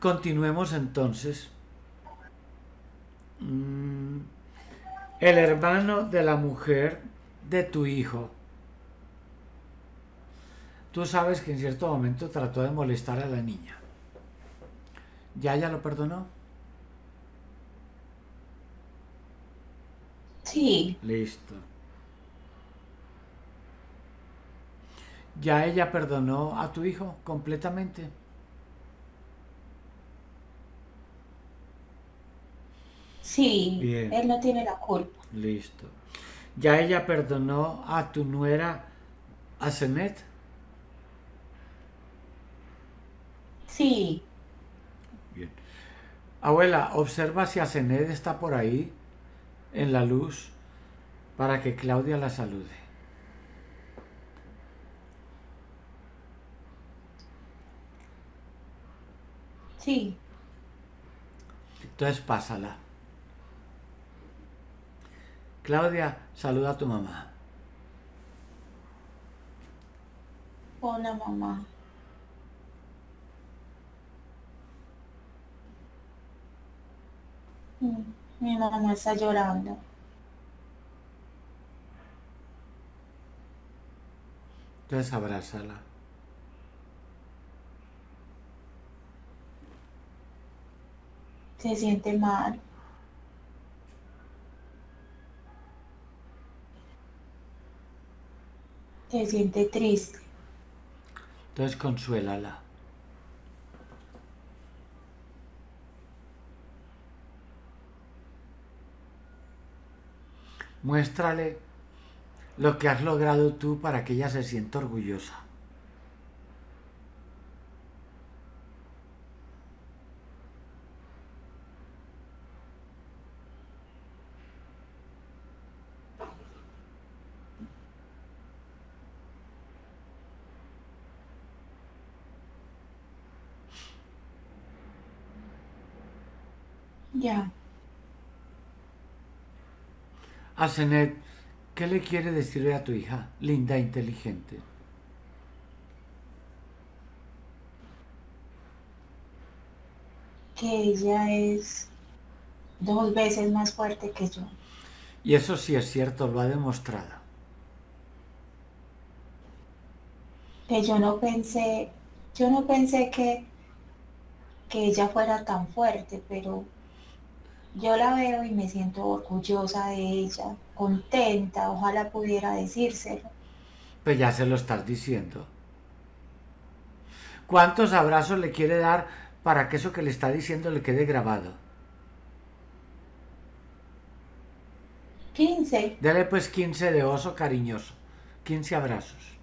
continuemos entonces. Mm, el hermano de la mujer de tu hijo. Tú sabes que en cierto momento trató de molestar a la niña. ¿Ya ella lo perdonó? Sí, Listo. ¿Ya ella perdonó a tu hijo completamente? Sí. Bien. Él no tiene la culpa. Listo. ¿Ya ella perdonó a tu nuera, a Zenet? Sí. Bien. Abuela, observa si Asenet está por ahí, en la luz, para que Claudia la salude. Sí. Entonces pásala. Claudia, saluda a tu mamá. Hola, mamá. Mm, Mi mamá está llorando. Entonces abrázala. Se siente mal. Se siente triste. Entonces consuélala. Muéstrale lo que has logrado tú para que ella se sienta orgullosa. Ya. Asenet, ¿qué le quiere decirle a tu hija, linda e inteligente? Que ella es dos veces más fuerte que yo. Y eso sí es cierto, lo ha demostrado. Que yo no pensé, yo no pensé que, que ella fuera tan fuerte, pero yo la veo y me siento orgullosa de ella, contenta, ojalá pudiera decírselo. Pues ya se lo estás diciendo. ¿Cuántos abrazos le quiere dar para que eso que le está diciendo le quede grabado? 15. Dele pues 15 de oso cariñoso. 15 abrazos.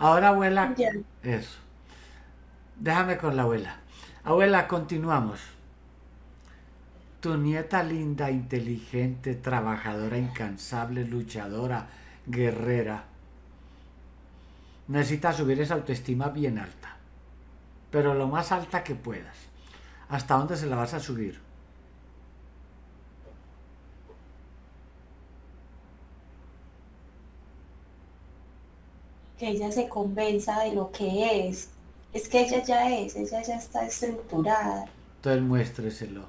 Ahora, abuela, eso. Déjame con la abuela. Abuela, continuamos. Tu nieta linda, inteligente, trabajadora, incansable, luchadora, guerrera. Necesita subir esa autoestima bien alta. Pero lo más alta que puedas. ¿Hasta dónde se la vas a subir? Que ella se convenza de lo que es. Es que ella ya es, ella ya está estructurada. Entonces muéstreselo.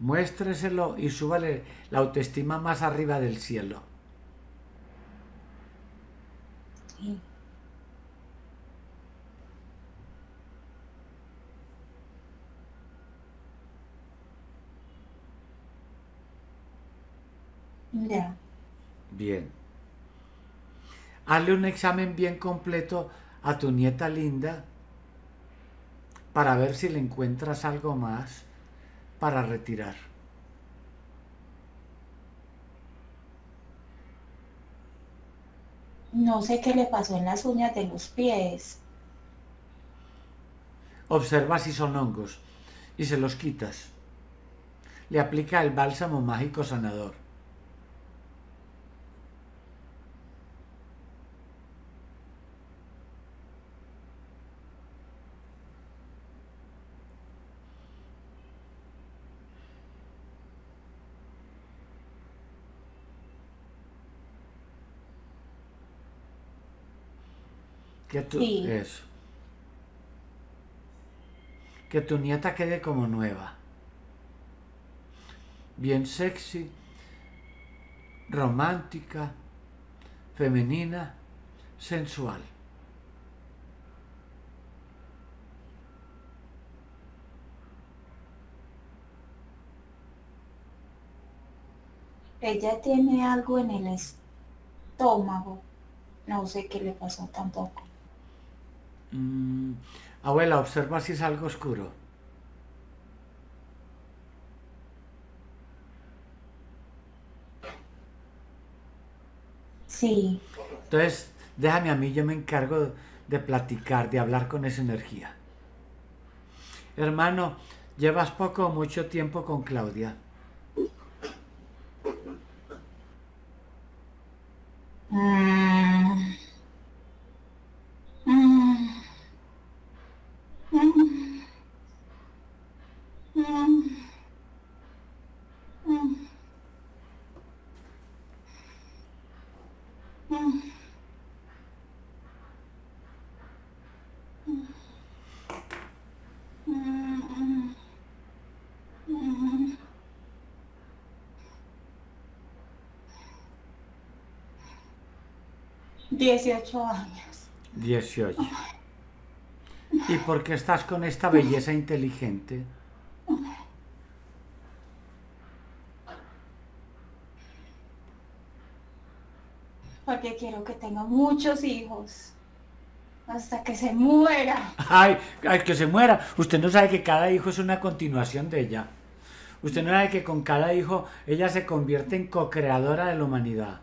Muéstreselo y súbale la autoestima más arriba del cielo. Sí. Ya. Bien. Hazle un examen bien completo a tu nieta linda para ver si le encuentras algo más para retirar. No sé qué le pasó en las uñas de los pies. Observa si son hongos y se los quitas. Le aplica el bálsamo mágico sanador. Que tu, Sí. eso. Que tu nieta quede como nueva. Bien sexy, romántica, femenina, sensual. Ella tiene algo en el estómago. No sé qué le pasó tampoco. Mm, abuela, observa si es algo oscuro. Sí, Entonces, déjame a mí, yo me encargo de platicar, de hablar con esa energía. Hermano, llevas poco o mucho tiempo con Claudia. Mm. Mm. Mm. Mm. Mm. Mm. Mm. Mm. 18 años. 18. ¿Y por qué estás con esta belleza inteligente? Porque quiero que tenga muchos hijos. Hasta que se muera. Ay, ay, que se muera. Usted no sabe que cada hijo es una continuación de ella. Usted no sabe que con cada hijo ella se convierte en co-creadora de la humanidad.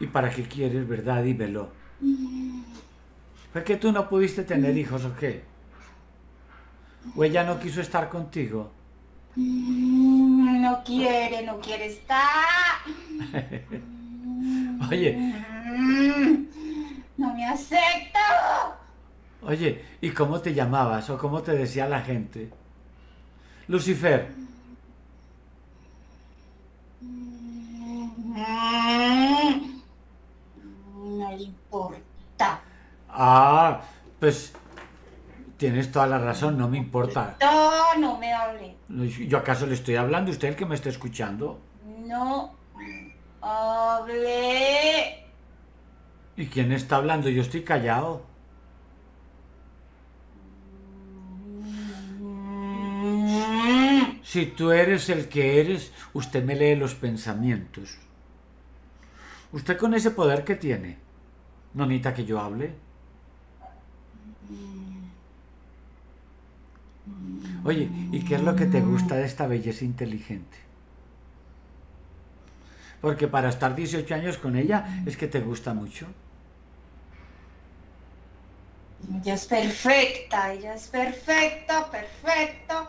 ¿Y para qué quieres, verdad? Dímelo. ¿Fue que tú no pudiste tener hijos o qué? ¿O ella no quiso estar contigo? Mm, No quiere, no quiere estar. (laughs) Oye, Mm, No me acepta. oye, ¿y cómo te llamabas o cómo te decía la gente? Lucifer. No le importa. Ah, pues tienes toda la razón, no me importa. No, no me hable. ¿Yo acaso le estoy hablando? ¿Usted el que me está escuchando? No hable. ¿Y quién está hablando? Yo estoy callado. Si tú eres el que eres, usted me lee los pensamientos. Usted con ese poder que tiene, ¿no necesita que yo hable? Oye, ¿y qué es lo que te gusta de esta belleza inteligente? Porque para estar 18 años con ella es que te gusta mucho. Ella es perfecta, ella es perfecta, perfecta,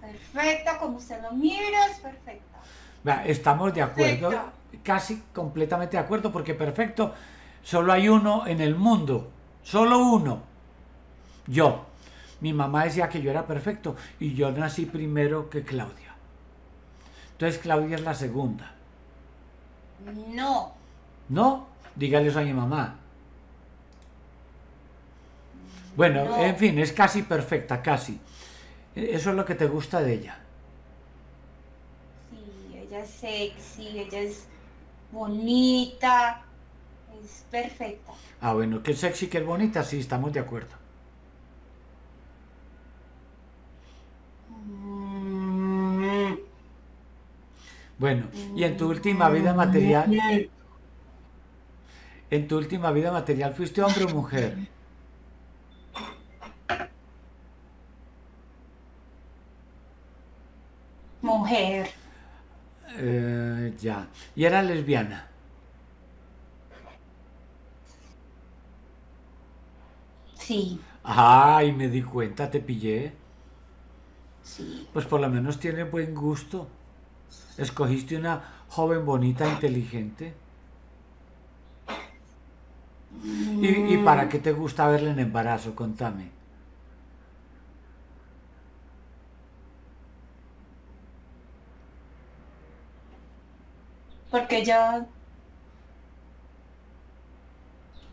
perfecta, como usted lo mira, es perfecta. Estamos de acuerdo, Perfecto. casi completamente de acuerdo, porque perfecto, solo hay uno en el mundo, solo uno. Yo. Mi mamá decía que yo era perfecto y yo nací primero que Claudia. Entonces Claudia es la segunda. No, ¿No? Dígale eso a mi mamá. Bueno, No. en fin, es casi perfecta, casi. E- Eso es lo que te gusta de ella. sí, ella es sexy, ella es bonita, es perfecta. Ah, bueno, que sexy, que es bonita, sí, estamos de acuerdo. Mm, Bueno, y en tu última vida material, en tu última vida material, ¿fuiste hombre o mujer? Mujer, Eh, ya. ¿Y era lesbiana? Sí, Ay, me di cuenta, te pillé. sí. Pues por lo menos tiene buen gusto. Escogiste una joven bonita, inteligente. ¿Y, y para qué te gusta verla en embarazo? Contame. Porque ella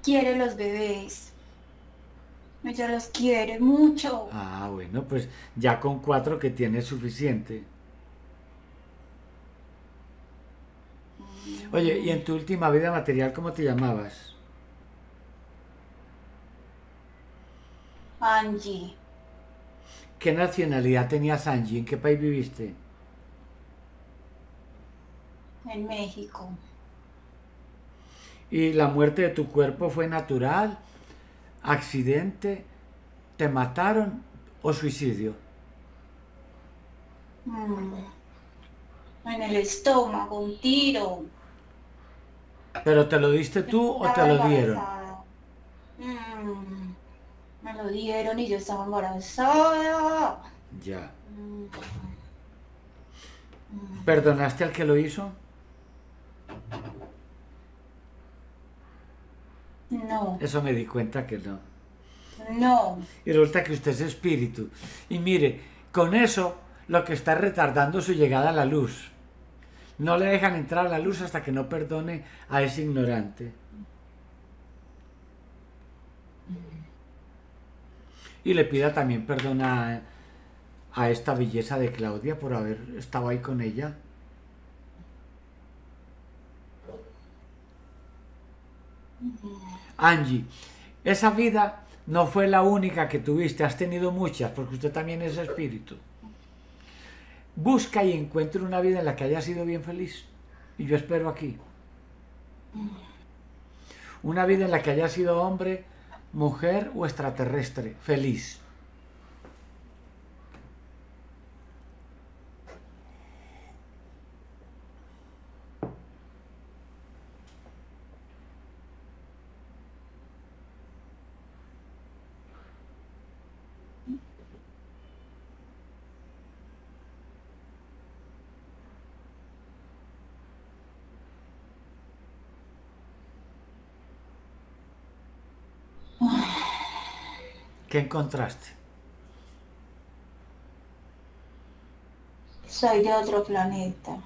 quiere los bebés. Ella los quiere mucho. Ah, bueno, pues ya con cuatro que tienes suficiente. Oye, ¿y en tu última vida material cómo te llamabas? Angie, ¿Qué nacionalidad tenías, Angie? ¿En qué país viviste? en México. ¿Y la muerte de tu cuerpo fue natural? ¿Accidente? ¿Te mataron? ¿O suicidio? Mm. En el estómago, un tiro. ¿Pero te lo diste tú o te lo dieron? Mm. Me lo dieron y yo estaba embarazada. Ya. Mm. ¿Perdonaste al que lo hizo? No, Eso me di cuenta que no. no. Y resulta que usted es espíritu. Y mire, con eso lo que está retardando su llegada a la luz. No le dejan entrar a la luz hasta que no perdone a ese ignorante. Y le pida también perdón a, a esta belleza de Claudia por haber estado ahí con ella. Angie, esa vida no fue la única que tuviste, has tenido muchas, porque usted también es espíritu. Busca y encuentre una vida en la que haya sido bien feliz. Y yo espero aquí. Una vida en la que haya sido hombre, mujer o extraterrestre, feliz. ¿Qué encontraste? Soy de otro planeta.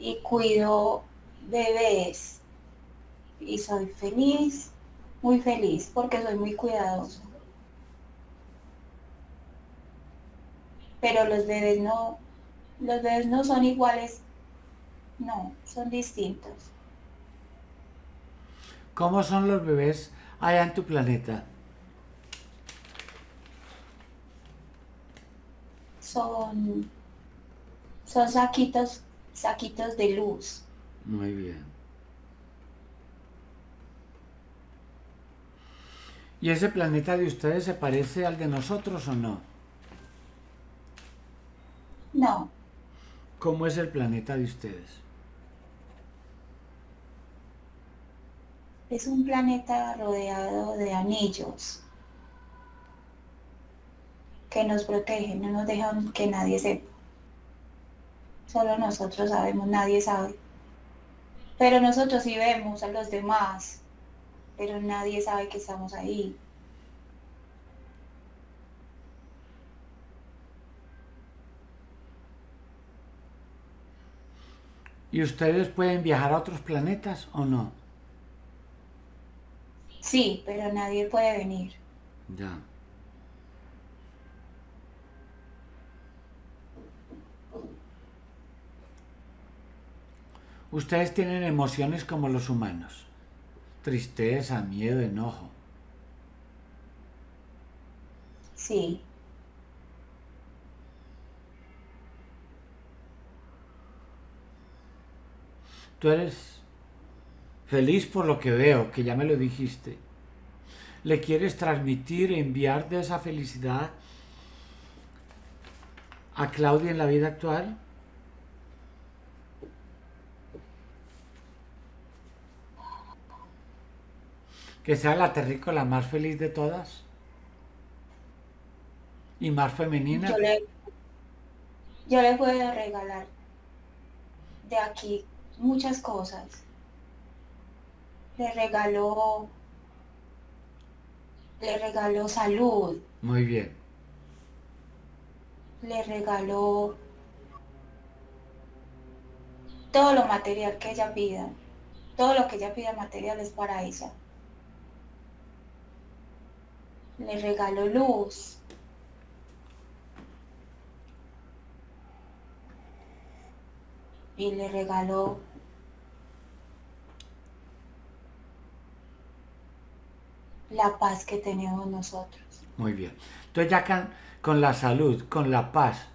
Y cuido bebés. Y soy feliz, muy feliz, porque soy muy cuidadoso. Pero los bebés no, los bebés no son iguales, no, son distintos. ¿Cómo son los bebés allá en tu planeta? Son, son saquitos, saquitos de luz. Muy bien. ¿Y ese planeta de ustedes se parece al de nosotros o no? No, ¿Cómo es el planeta de ustedes? es un planeta rodeado de anillos que nos protegen, no nos dejan que nadie sepa. Solo nosotros sabemos, nadie sabe. Pero nosotros sí vemos a los demás, pero nadie sabe que estamos ahí. ¿Y ustedes pueden viajar a otros planetas o no? Sí, pero nadie puede venir. Ya. Ustedes tienen emociones como los humanos. Tristeza, miedo, enojo. Sí, Tú eres feliz por lo que veo, que ya me lo dijiste. ¿Le quieres transmitir, enviar de esa felicidad a Claudia en la vida actual? Que sea la terrícola más feliz de todas y más femenina. yo le, yo le puedo regalar de aquí muchas cosas. Le regaló, le regaló salud, Muy bien. le regaló todo lo material que ella pida. Todo lo que ella pida material es para ella. Le regaló luz. Y le regaló la paz que tenemos nosotros. Muy bien. Entonces ya can- con la salud, con la paz,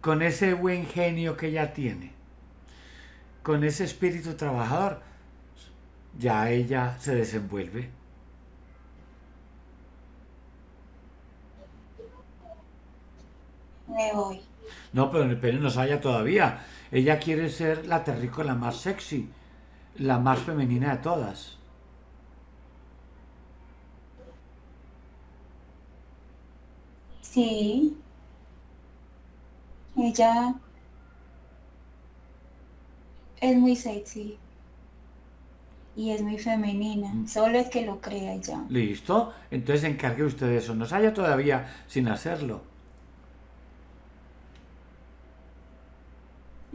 con ese buen genio que ella tiene, con ese espíritu trabajador, ya ella se desenvuelve. Me voy. No, pero, pero no se vaya todavía. Ella quiere ser la terrícola más sexy, la más femenina de todas. Sí. Ella es muy sexy. Y es muy femenina. Solo es que lo crea ya. ¿Listo? Entonces encargue usted de eso. No se haya todavía sin hacerlo.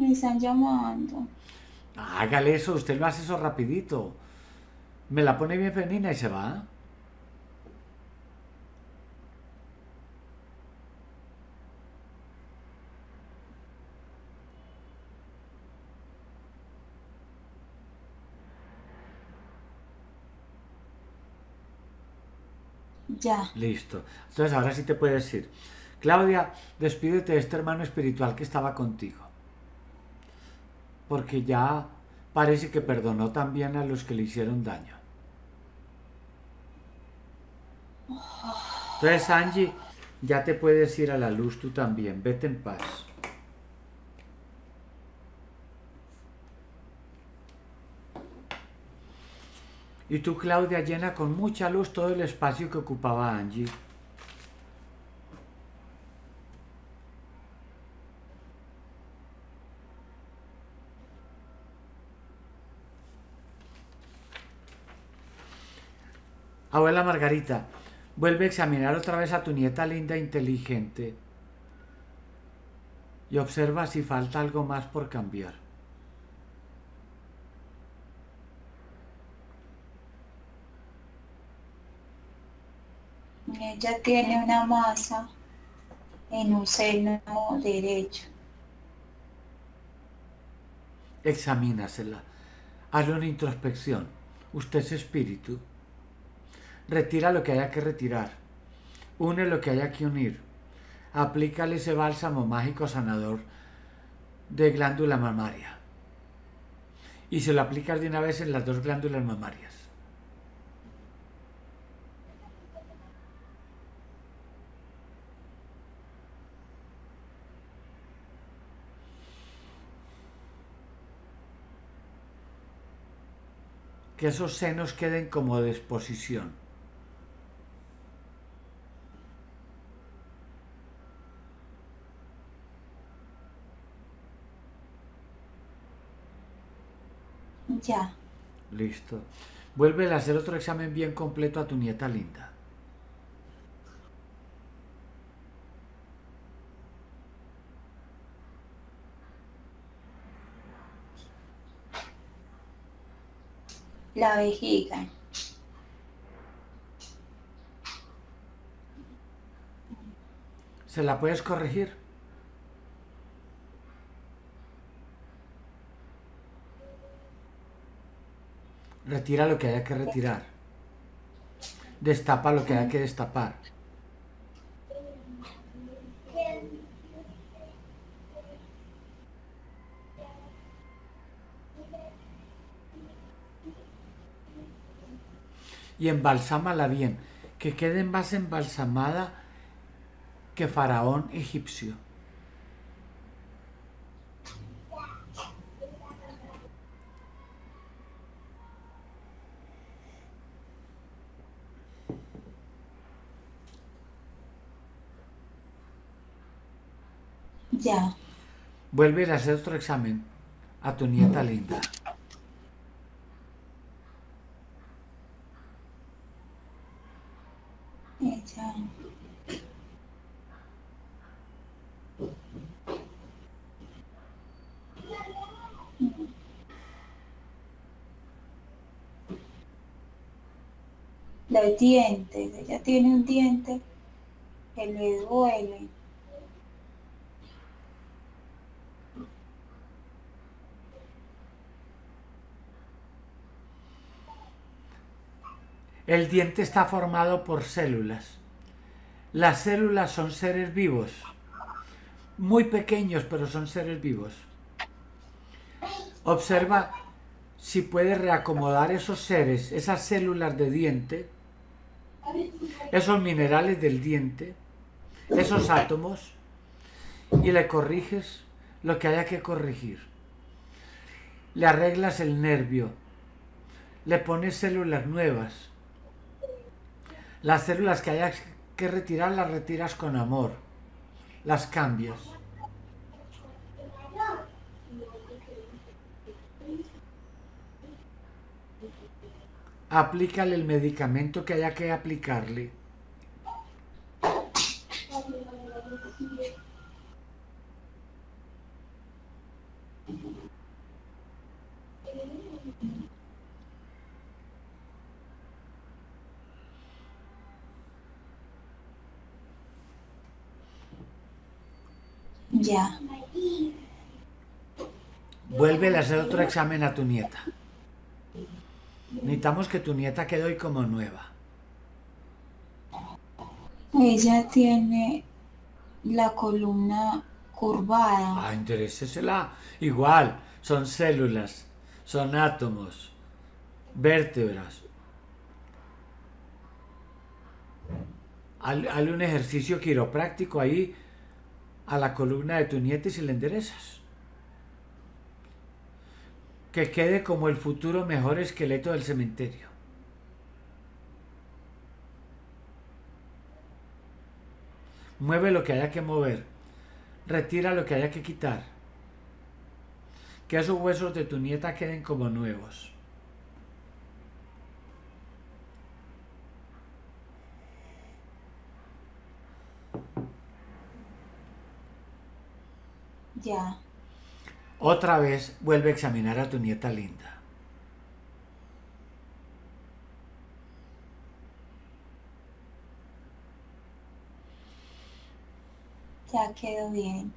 Me están llamando. Hágale eso, usted lo hace eso rapidito. Me la pone bien femenina y se va. Ya. Listo. Entonces ahora sí te puedes decir, Claudia, despídete de este hermano espiritual que estaba contigo. Porque ya parece que perdonó también a los que le hicieron daño. Entonces, Angie, ya te puedes ir a la luz tú también. Vete en paz. Y tú, Claudia, llena con mucha luz todo el espacio que ocupaba Angie. Abuela Margarita, vuelve a examinar otra vez a tu nieta linda e inteligente y observa si falta algo más por cambiar. Ella tiene una masa en un seno derecho. Examínasela. Hazle una introspección. Usted es espíritu. Retira lo que haya que retirar. Une lo que haya que unir. Aplícale ese bálsamo mágico sanador de glándula mamaria. Y se lo aplicas de una vez en las dos glándulas mamarias. que esos senos queden como de exposición. Ya. Listo. Vuelve a hacer otro examen bien completo a tu nieta linda. La vejiga. ¿Se la puedes corregir? Retira lo que haya que retirar. Destapa lo que haya que destapar. Y embalsámala bien, que quede más embalsamada que faraón egipcio. Ya. Vuelve a hacer otro examen a tu nieta linda. Ella. Los dientes, ella tiene un diente que le duele. El diente está formado por células. Las células son seres vivos, muy pequeños, pero son seres vivos. Observa si puedes reacomodar esos seres, esas células de diente, esos minerales del diente, esos átomos, y le corriges lo que haya que corregir. Le arreglas el nervio, le pones células nuevas, las células que hayas que retirar las retiras con amor, las cambias. Aplícale el medicamento que haya que aplicarle. Ya. Vuelve a hacer otro examen a tu nieta. Necesitamos que tu nieta quede hoy como nueva. Ella tiene la columna curvada. Ah, interésesela. Igual, son células, son átomos, vértebras. Hazle un ejercicio quiropráctico ahí a la columna de tu nieta y si le enderezas. Que quede como el futuro mejor esqueleto del cementerio. Mueve lo que haya que mover. Retira lo que haya que quitar. Que esos huesos de tu nieta queden como nuevos. Ya. Otra vez vuelve a examinar a tu nieta linda. Ya quedó bien.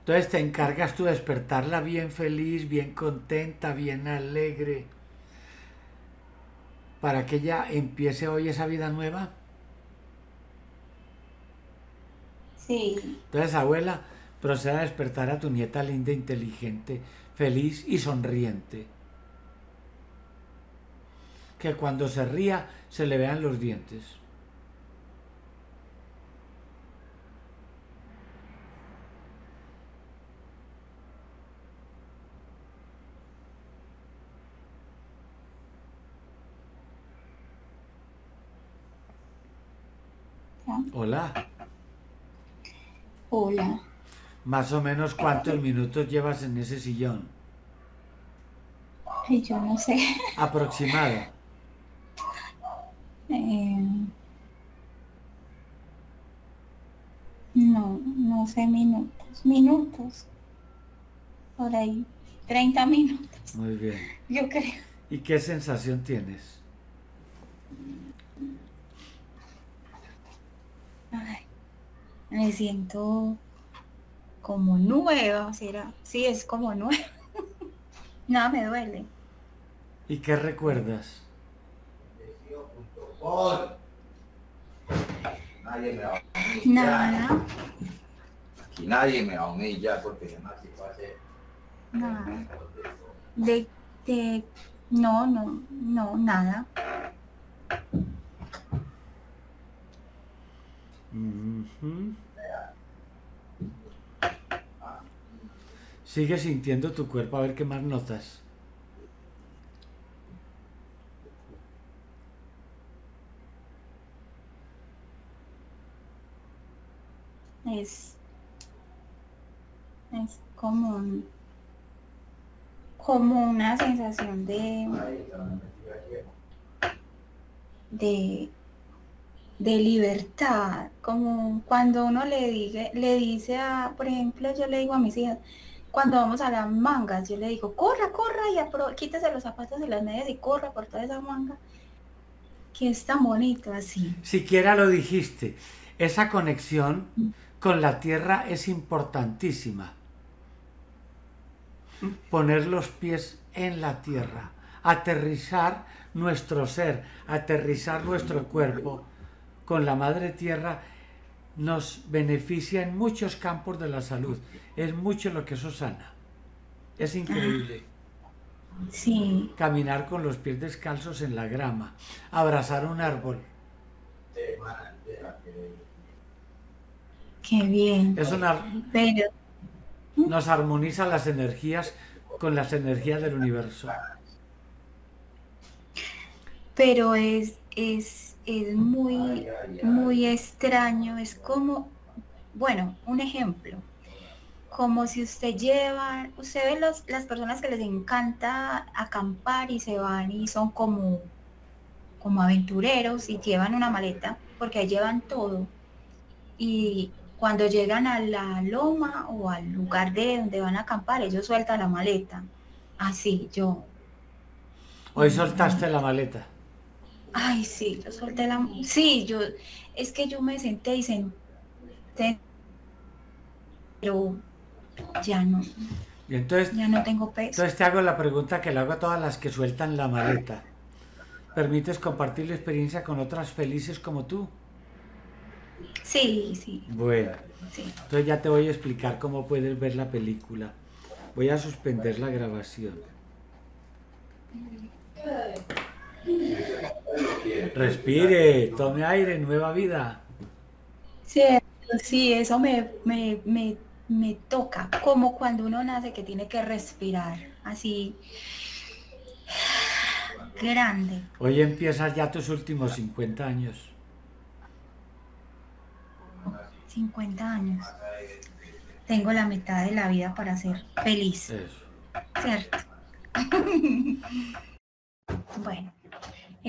Entonces te encargas tú de despertarla bien feliz, bien contenta, bien alegre, para que ella empiece hoy esa vida nueva. Sí. Entonces, abuela, procede a despertar a tu nieta linda, inteligente, feliz y sonriente. Que cuando se ría se le vean los dientes. Hola. Hola. Más o menos cuántos minutos llevas en ese sillón. Ay, yo no sé. (laughs) Aproximado. Eh, no, no sé minutos. Minutos. Por ahí. 30 minutos. Muy bien. Yo creo. ¿Y qué sensación tienes? Ay, me siento como nueva, ¿será? Sí, es como nueva. (laughs) Nada me duele. ¿Y qué recuerdas? Nadie me va a Nada, Aquí nadie me va a humillar porque nací para hacer. nada. De, de, no, no, no, nada. Sigue sintiendo tu cuerpo a ver qué más notas. Es, es como, un- como una sensación de, de, de libertad, como cuando uno le dice, le dice a, por ejemplo, yo le digo a mis hijas, cuando vamos a las mangas, yo le digo, corra, corra y quítese los zapatos y las medias y corra por toda esa manga, que es tan bonito así. Siquiera lo dijiste. Esa conexión con la tierra es importantísima. Poner los pies en la tierra, aterrizar nuestro ser, aterrizar nuestro cuerpo con la madre tierra nos beneficia en muchos campos de la salud. Es mucho lo que eso sana. Es increíble. Sí, Caminar con los pies descalzos en la grama, abrazar un árbol. Qué bien. Es una, Pero nos armoniza las energías con las energías del universo. pero es, es, es muy, muy extraño, es como, bueno, un ejemplo, como si usted lleva, usted ve los, las personas que les encanta acampar y se van y son como, como aventureros y llevan una maleta, porque ahí llevan todo. Y cuando llegan a la loma o al lugar de donde van a acampar, ellos sueltan la maleta. Así, yo, Hoy soltaste la maleta. Ay, sí, yo solté la... Sí, yo... Es que yo me senté y senté... Pero ya no, Y entonces, ya no tengo peso. entonces te hago la pregunta que le hago a todas las que sueltan la maleta. permites compartir la experiencia con otras felices como tú. Sí, sí, Bueno, sí. entonces ya te voy a explicar cómo puedes ver la película. Voy a suspender la grabación. Respire, tome aire, nueva vida. Sí, sí, eso me, me, me, me toca, como cuando uno nace que tiene que respirar, así grande. Hoy empiezas ya tus últimos 50 años. 50 años. Tengo la mitad de la vida para ser feliz, Eso. ¿cierto? (laughs) Bueno,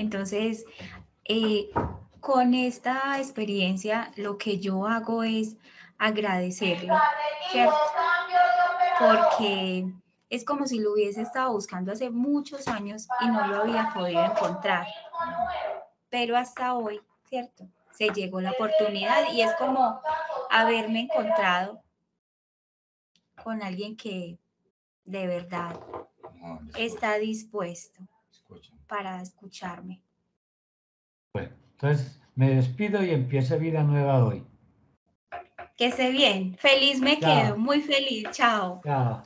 entonces, eh, con esta experiencia lo que yo hago es agradecerlo, ¿cierto? Porque es como si lo hubiese estado buscando hace muchos años y no lo había podido encontrar. Pero hasta hoy, ¿cierto? Se llegó la oportunidad y es como haberme encontrado con alguien que de verdad está dispuesto para escucharme. Bueno, entonces me despido y empiezo vida nueva hoy. Que esté bien, feliz me Chao. quedo, muy feliz, chao. Chao.